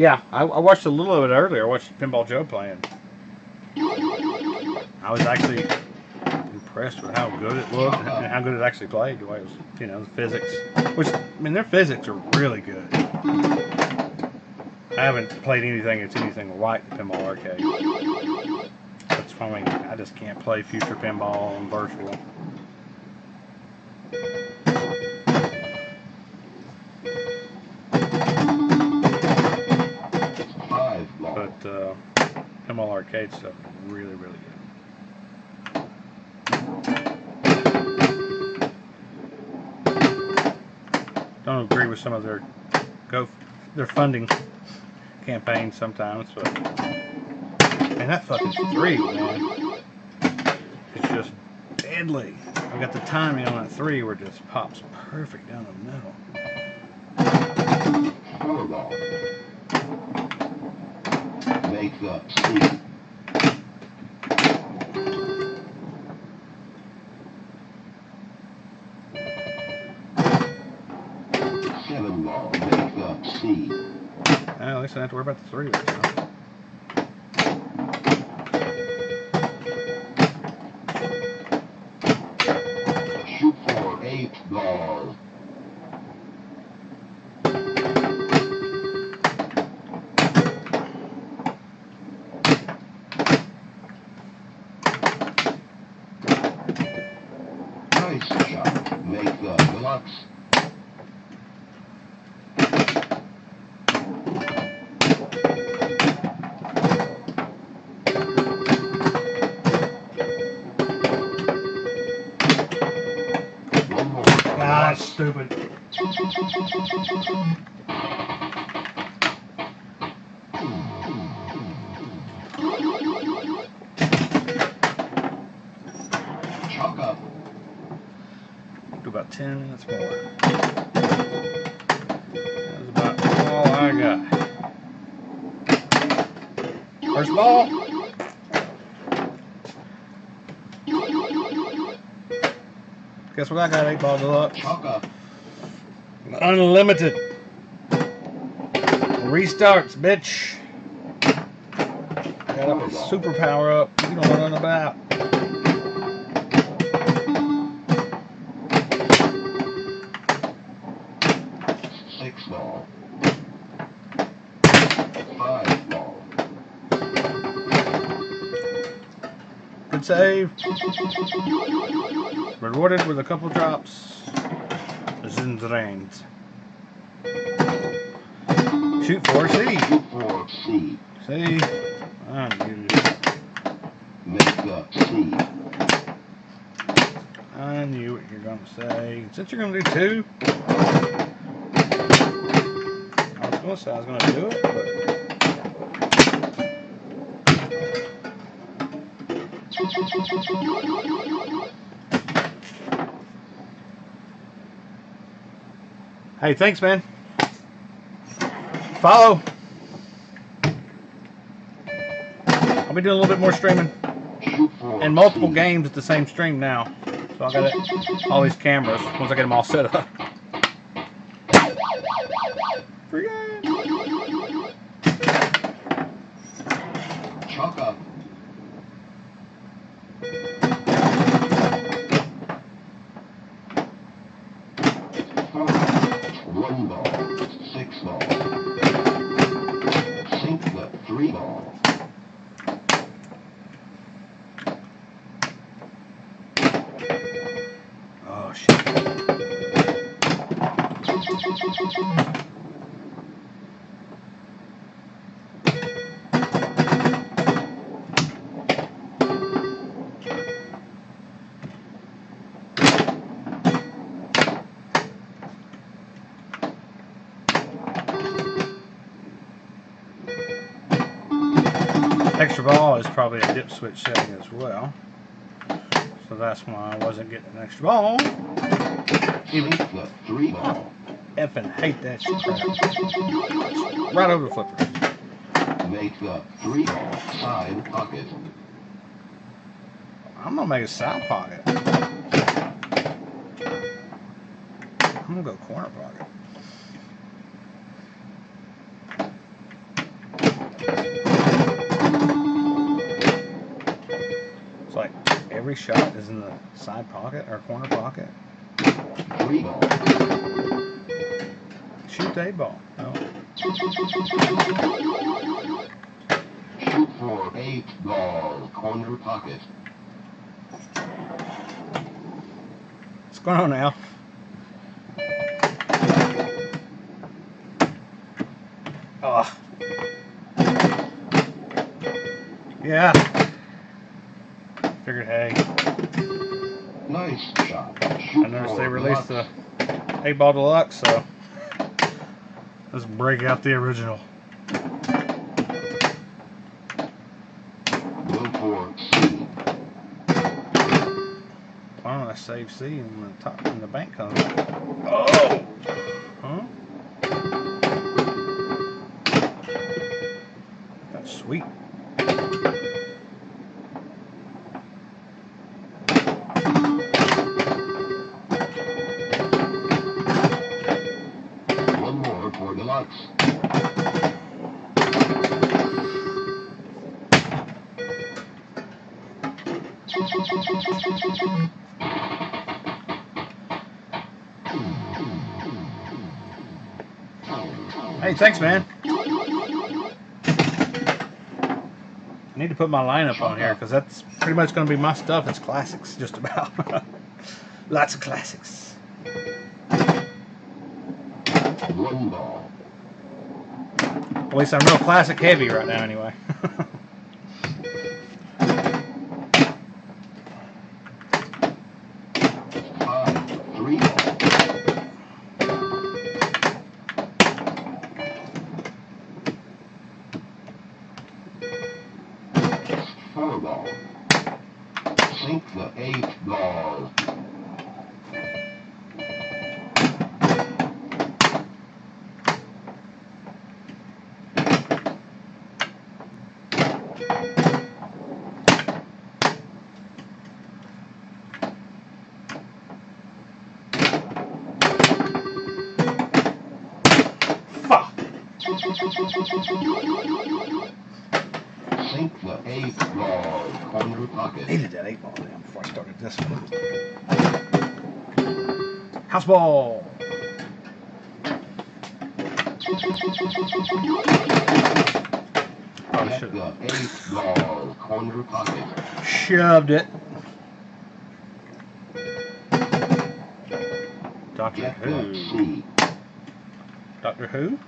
A: Yeah, I, I watched a little of it earlier. I watched Pinball Joe playing. I was actually impressed with how good it looked and how good it actually played. The way it was, you know, the physics. Which, I mean, their physics are really good. I haven't played anything that's anything like the Pinball Arcade. That's why I, I just can't play Future Pinball and Virtual. Arcade stuff is really, really good. Don't agree with some of their go their funding campaigns sometimes, but man, that fucking three, man, it's just deadly. I got the timing on that three where it just pops perfect down the middle.
B: Make the C. Seven ball. Make the C.
A: At least I don't have to worry about the three. Guess what I got? Eight ball deluxe.
B: Chalk up.
A: Unlimited. Restarts, bitch. Got up a super power up. You don't know nothing about.
B: Six ball. Five ball.
A: Good save. <laughs> Rewarded with a couple drops. Zinzrains. Shoot for C.
B: Shoot for C.
A: C. Unused.
B: The C.
A: I knew what you're gonna say. Since you're gonna do two, I was gonna say I was gonna do it, but hey, thanks, man. Follow. I'll be doing a little bit more streaming
B: Shoot
A: and multiple games at the same stream now. So I got all these cameras once I get them all set up. Switch setting as well. So that's why I wasn't getting an extra ball.
B: Sink the three ball.
A: Effing hate that shit crap. Right over the flipper.
B: Make the three ball side pocket.
A: I'm gonna make a side pocket. I'm gonna go corner pocket. Shot is in the side pocket or corner pocket.
B: Three ball.
A: Shoot eight ball. No.
B: Shoot for eight ball. Corner pocket.
A: What's going on now? Oh. Yeah. Figured, hey,
B: Nice shot. Shoot
A: I noticed
B: for
A: they released
B: deluxe.
A: 8 Ball Deluxe, so let's break out the original. Why don't I save C and the top and the bank comes? Oh! Huh? That's sweet. Hey, thanks, man. I need to put my lineup on here because that's pretty much going to be my stuff. It's classics, just about. <laughs> Lots of classics. At least I'm real classic heavy right now, anyway.
B: Five. Three ball. Four ball. Sink the eight ball.
A: Fuck.
B: Sink the eight ball. Corner pocket.
A: Needed that eight ball down before I started this one. House ball.
B: Oh,
A: Should
B: the eight. Corner pocket.
A: shoved it. Doctor
B: Get
A: Who. Doctor Who?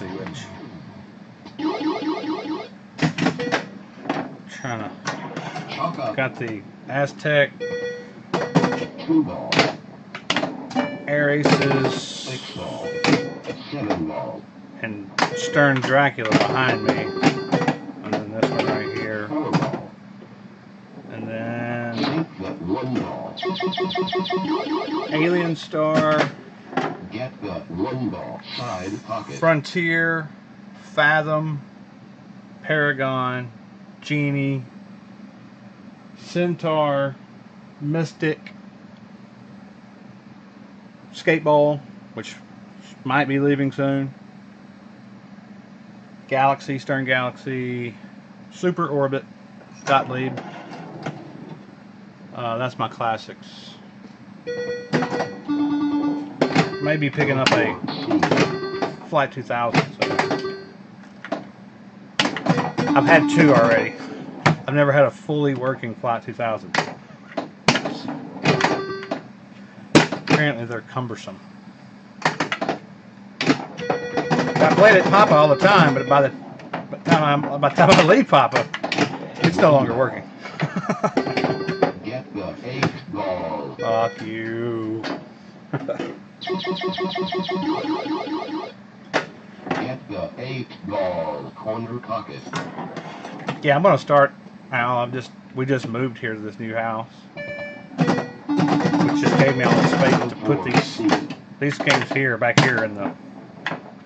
A: Would definitely have a Sea Witch. Trying to. Got the Aztec. Air Aces,
B: Six ball. Seven ball.
A: and Stern Dracula behind me. And then this one right here. And then
B: Sink the one ball.
A: Alien Star,
B: Get the. Side pocket.
A: Frontier, Fathom, Paragon, Genie, Centaur, Mystic, Skateball, which might be leaving soon, Galaxy, Stern Galaxy, Super Orbit, Gottlieb. Uh, that's my classics. Maybe picking up a Flight 2000. So. I've had two already. I've never had a fully working Flight 2000. Apparently they're cumbersome. I played it Papa all the time, but by the, by the time I'm, by the time I leave Papa, it's no longer working. <laughs>
B: Get the eight ball.
A: Fuck you. <laughs>
B: Get the eight ball. Corner pocket.
A: Yeah, I'm gonna start. Now I'm just we just moved here to this new house, which just gave me all the space to put these these games here back here in the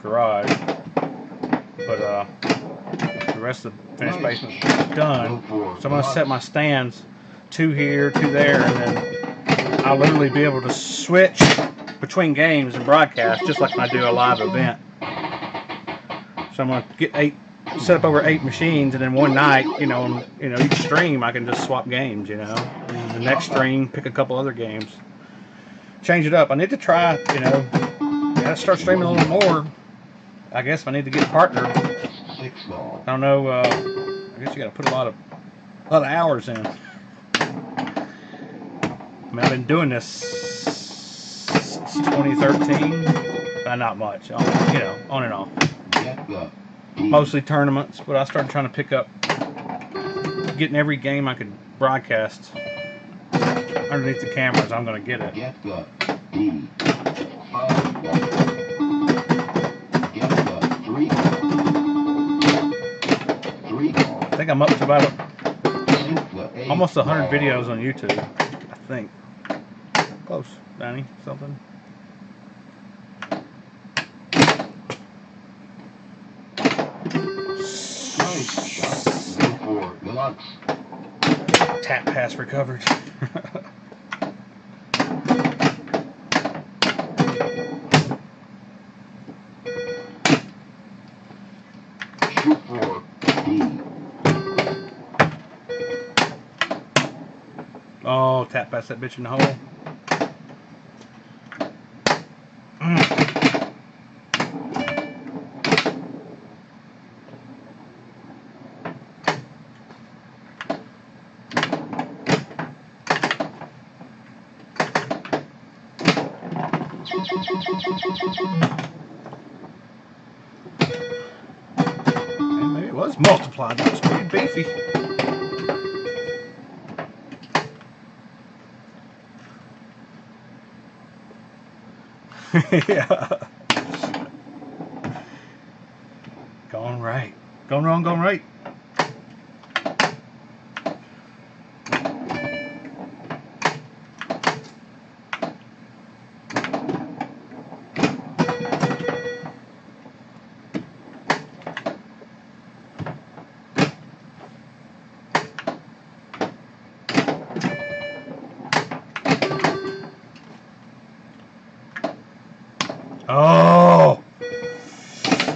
A: garage. But uh, the rest of the finished basement done. So I'm gonna set my stands two here, two there, and then I'll literally be able to switch between games and broadcast just like when I do a live event. So I'm gonna get eight, set up over eight machines, and then one night, you know, you know, each stream I can just swap games. You know, and the next stream pick a couple other games, change it up. I need to try, you know, gotta start streaming a little more. I guess I need to get
B: a partner.
A: I don't know. Uh, I guess you got to put a lot of a lot of hours in. I mean, I've been doing this since 2013. Uh, not much, you know, on and off. Mostly tournaments, but I started trying to pick up getting every game I could broadcast underneath the cameras. I'm going to get it. I think I'm up to about almost 100 videos on YouTube. I think. Close, Danny. Something.
B: Nice shot. Go for.
A: Tap pass recovered.
B: Shoot for D.
A: oh, tap pass that bitch in the hole. Mm. And maybe it was multiplied. That was pretty beefy. <laughs> yeah. Going right. Going wrong, going right. Oh!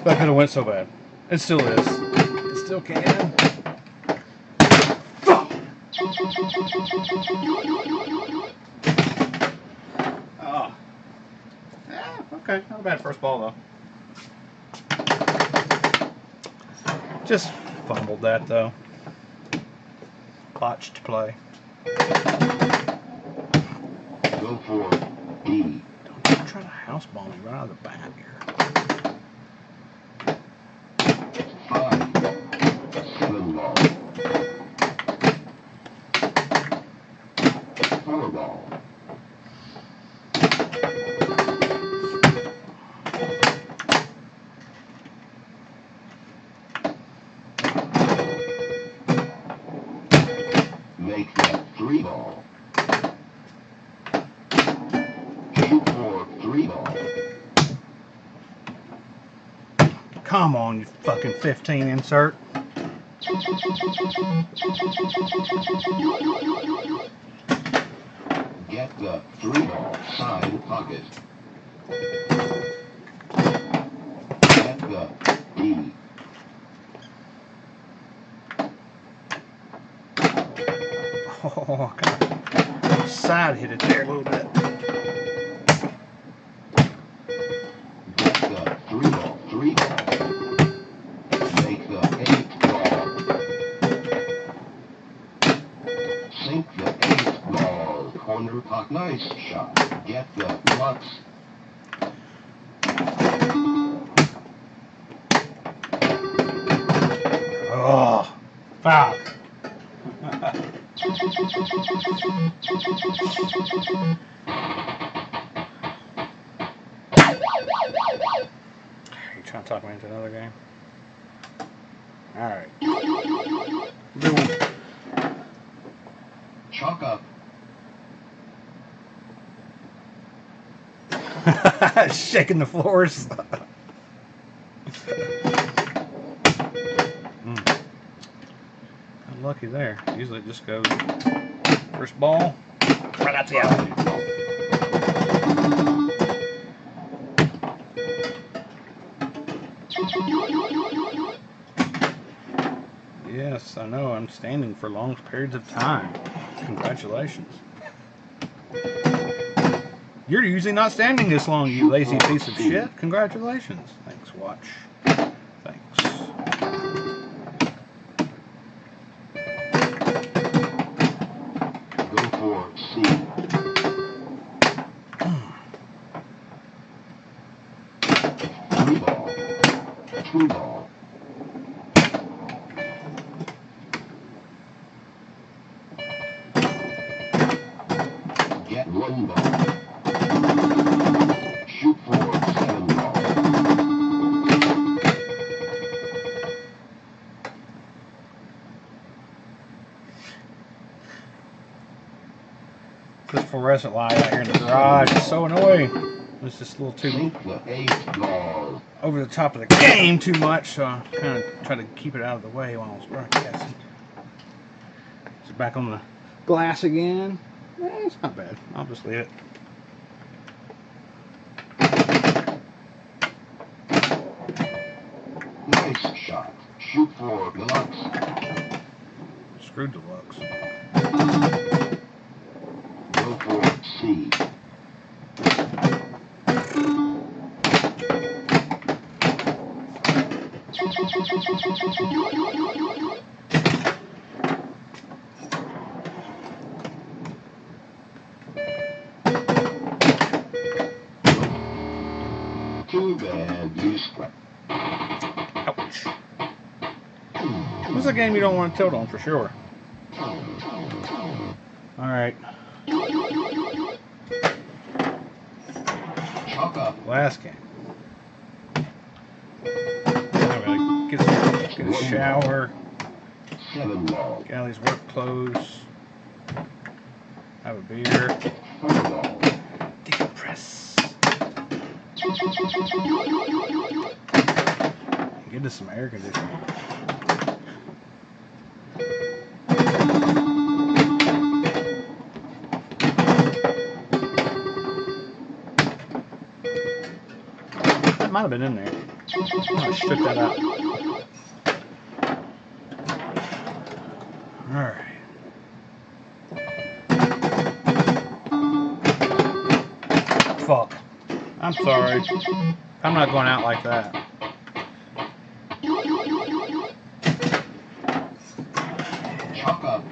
A: That could have went so bad. It still is. It still can. Oh. Yeah, okay. Not a bad first ball, though. Just fumbled that, though. Botched play.
B: Go for D.
A: Don't try to house ball me right out of the bat here.
B: Five. Seven ball. Four ball. Make that three ball. Shoot for three ball.
A: Come on, you fucking 15 insert.
B: Get the three ball side pocket. Get the D.
A: Oh, kind of side hit it there a little bit.
B: Get the three ball, three ball. Make the eight ball. Sink the eight ball. Corner puck, nice shot. Get the Lux.
A: Oh, foul. Are you trying to talk me into another game? Alright.
B: Chalk up. <laughs>
A: Shaking the floors. mm. Unlucky there. Usually it just goes first ball, right out the alley. Yes, I know. I'm standing for long periods of time. Congratulations. You're usually not standing this long, you lazy piece of shit. Congratulations. Thanks, watch. Fluorescent light out here in the garage is so annoying. It's just a little too
B: Sink the eight ball.
A: over the top of the game too much, so I kind of try to keep it out of the way while I was broadcasting. It's back on the glass again. Eh, it's not bad. I'll just leave it. Game you don't want to tilt on for sure. Alright, last game. Get, some, get a shower, get all these work clothes, have a beer, decompress, get into some air conditioning. Might have been in there. Oh, I shook that out. Alright. Fuck. I'm sorry. I'm not going out like that.
B: Chalk up.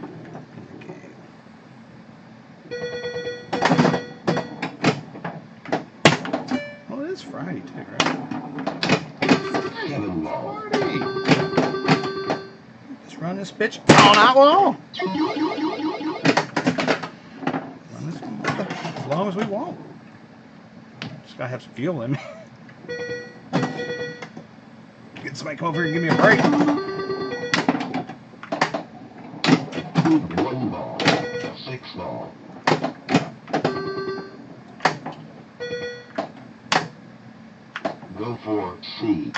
A: Well, it is Friday too, right?
B: Seven ball.
A: Party! Just run this bitch all night long. Run this as long as we want. Just gotta have some fuel in me. Get somebody come over here and give me a break.
B: One ball. Six ball. Go for C.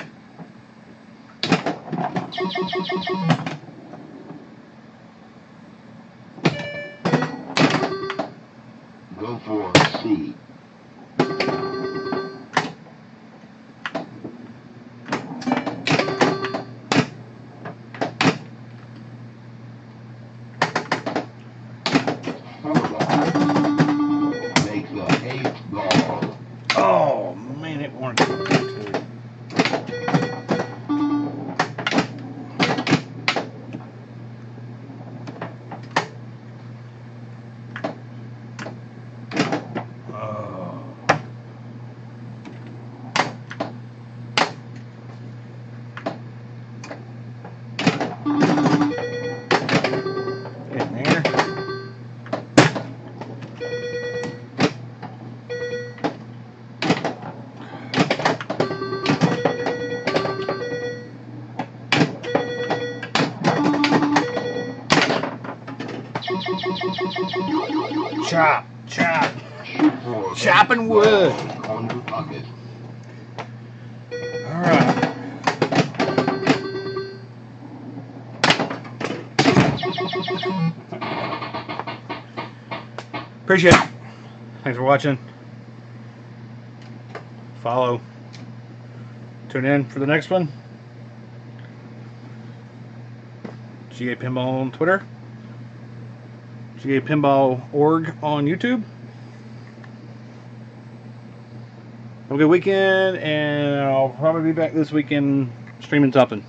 B: for
A: Chopping wood.
B: ball On your pocket.
A: All right. Appreciate it. Thanks for watching. Follow. Tune in for the next one. GA Pinball on Twitter. GA Pinball org on YouTube. Have a good weekend, and I'll probably be back this weekend streaming something.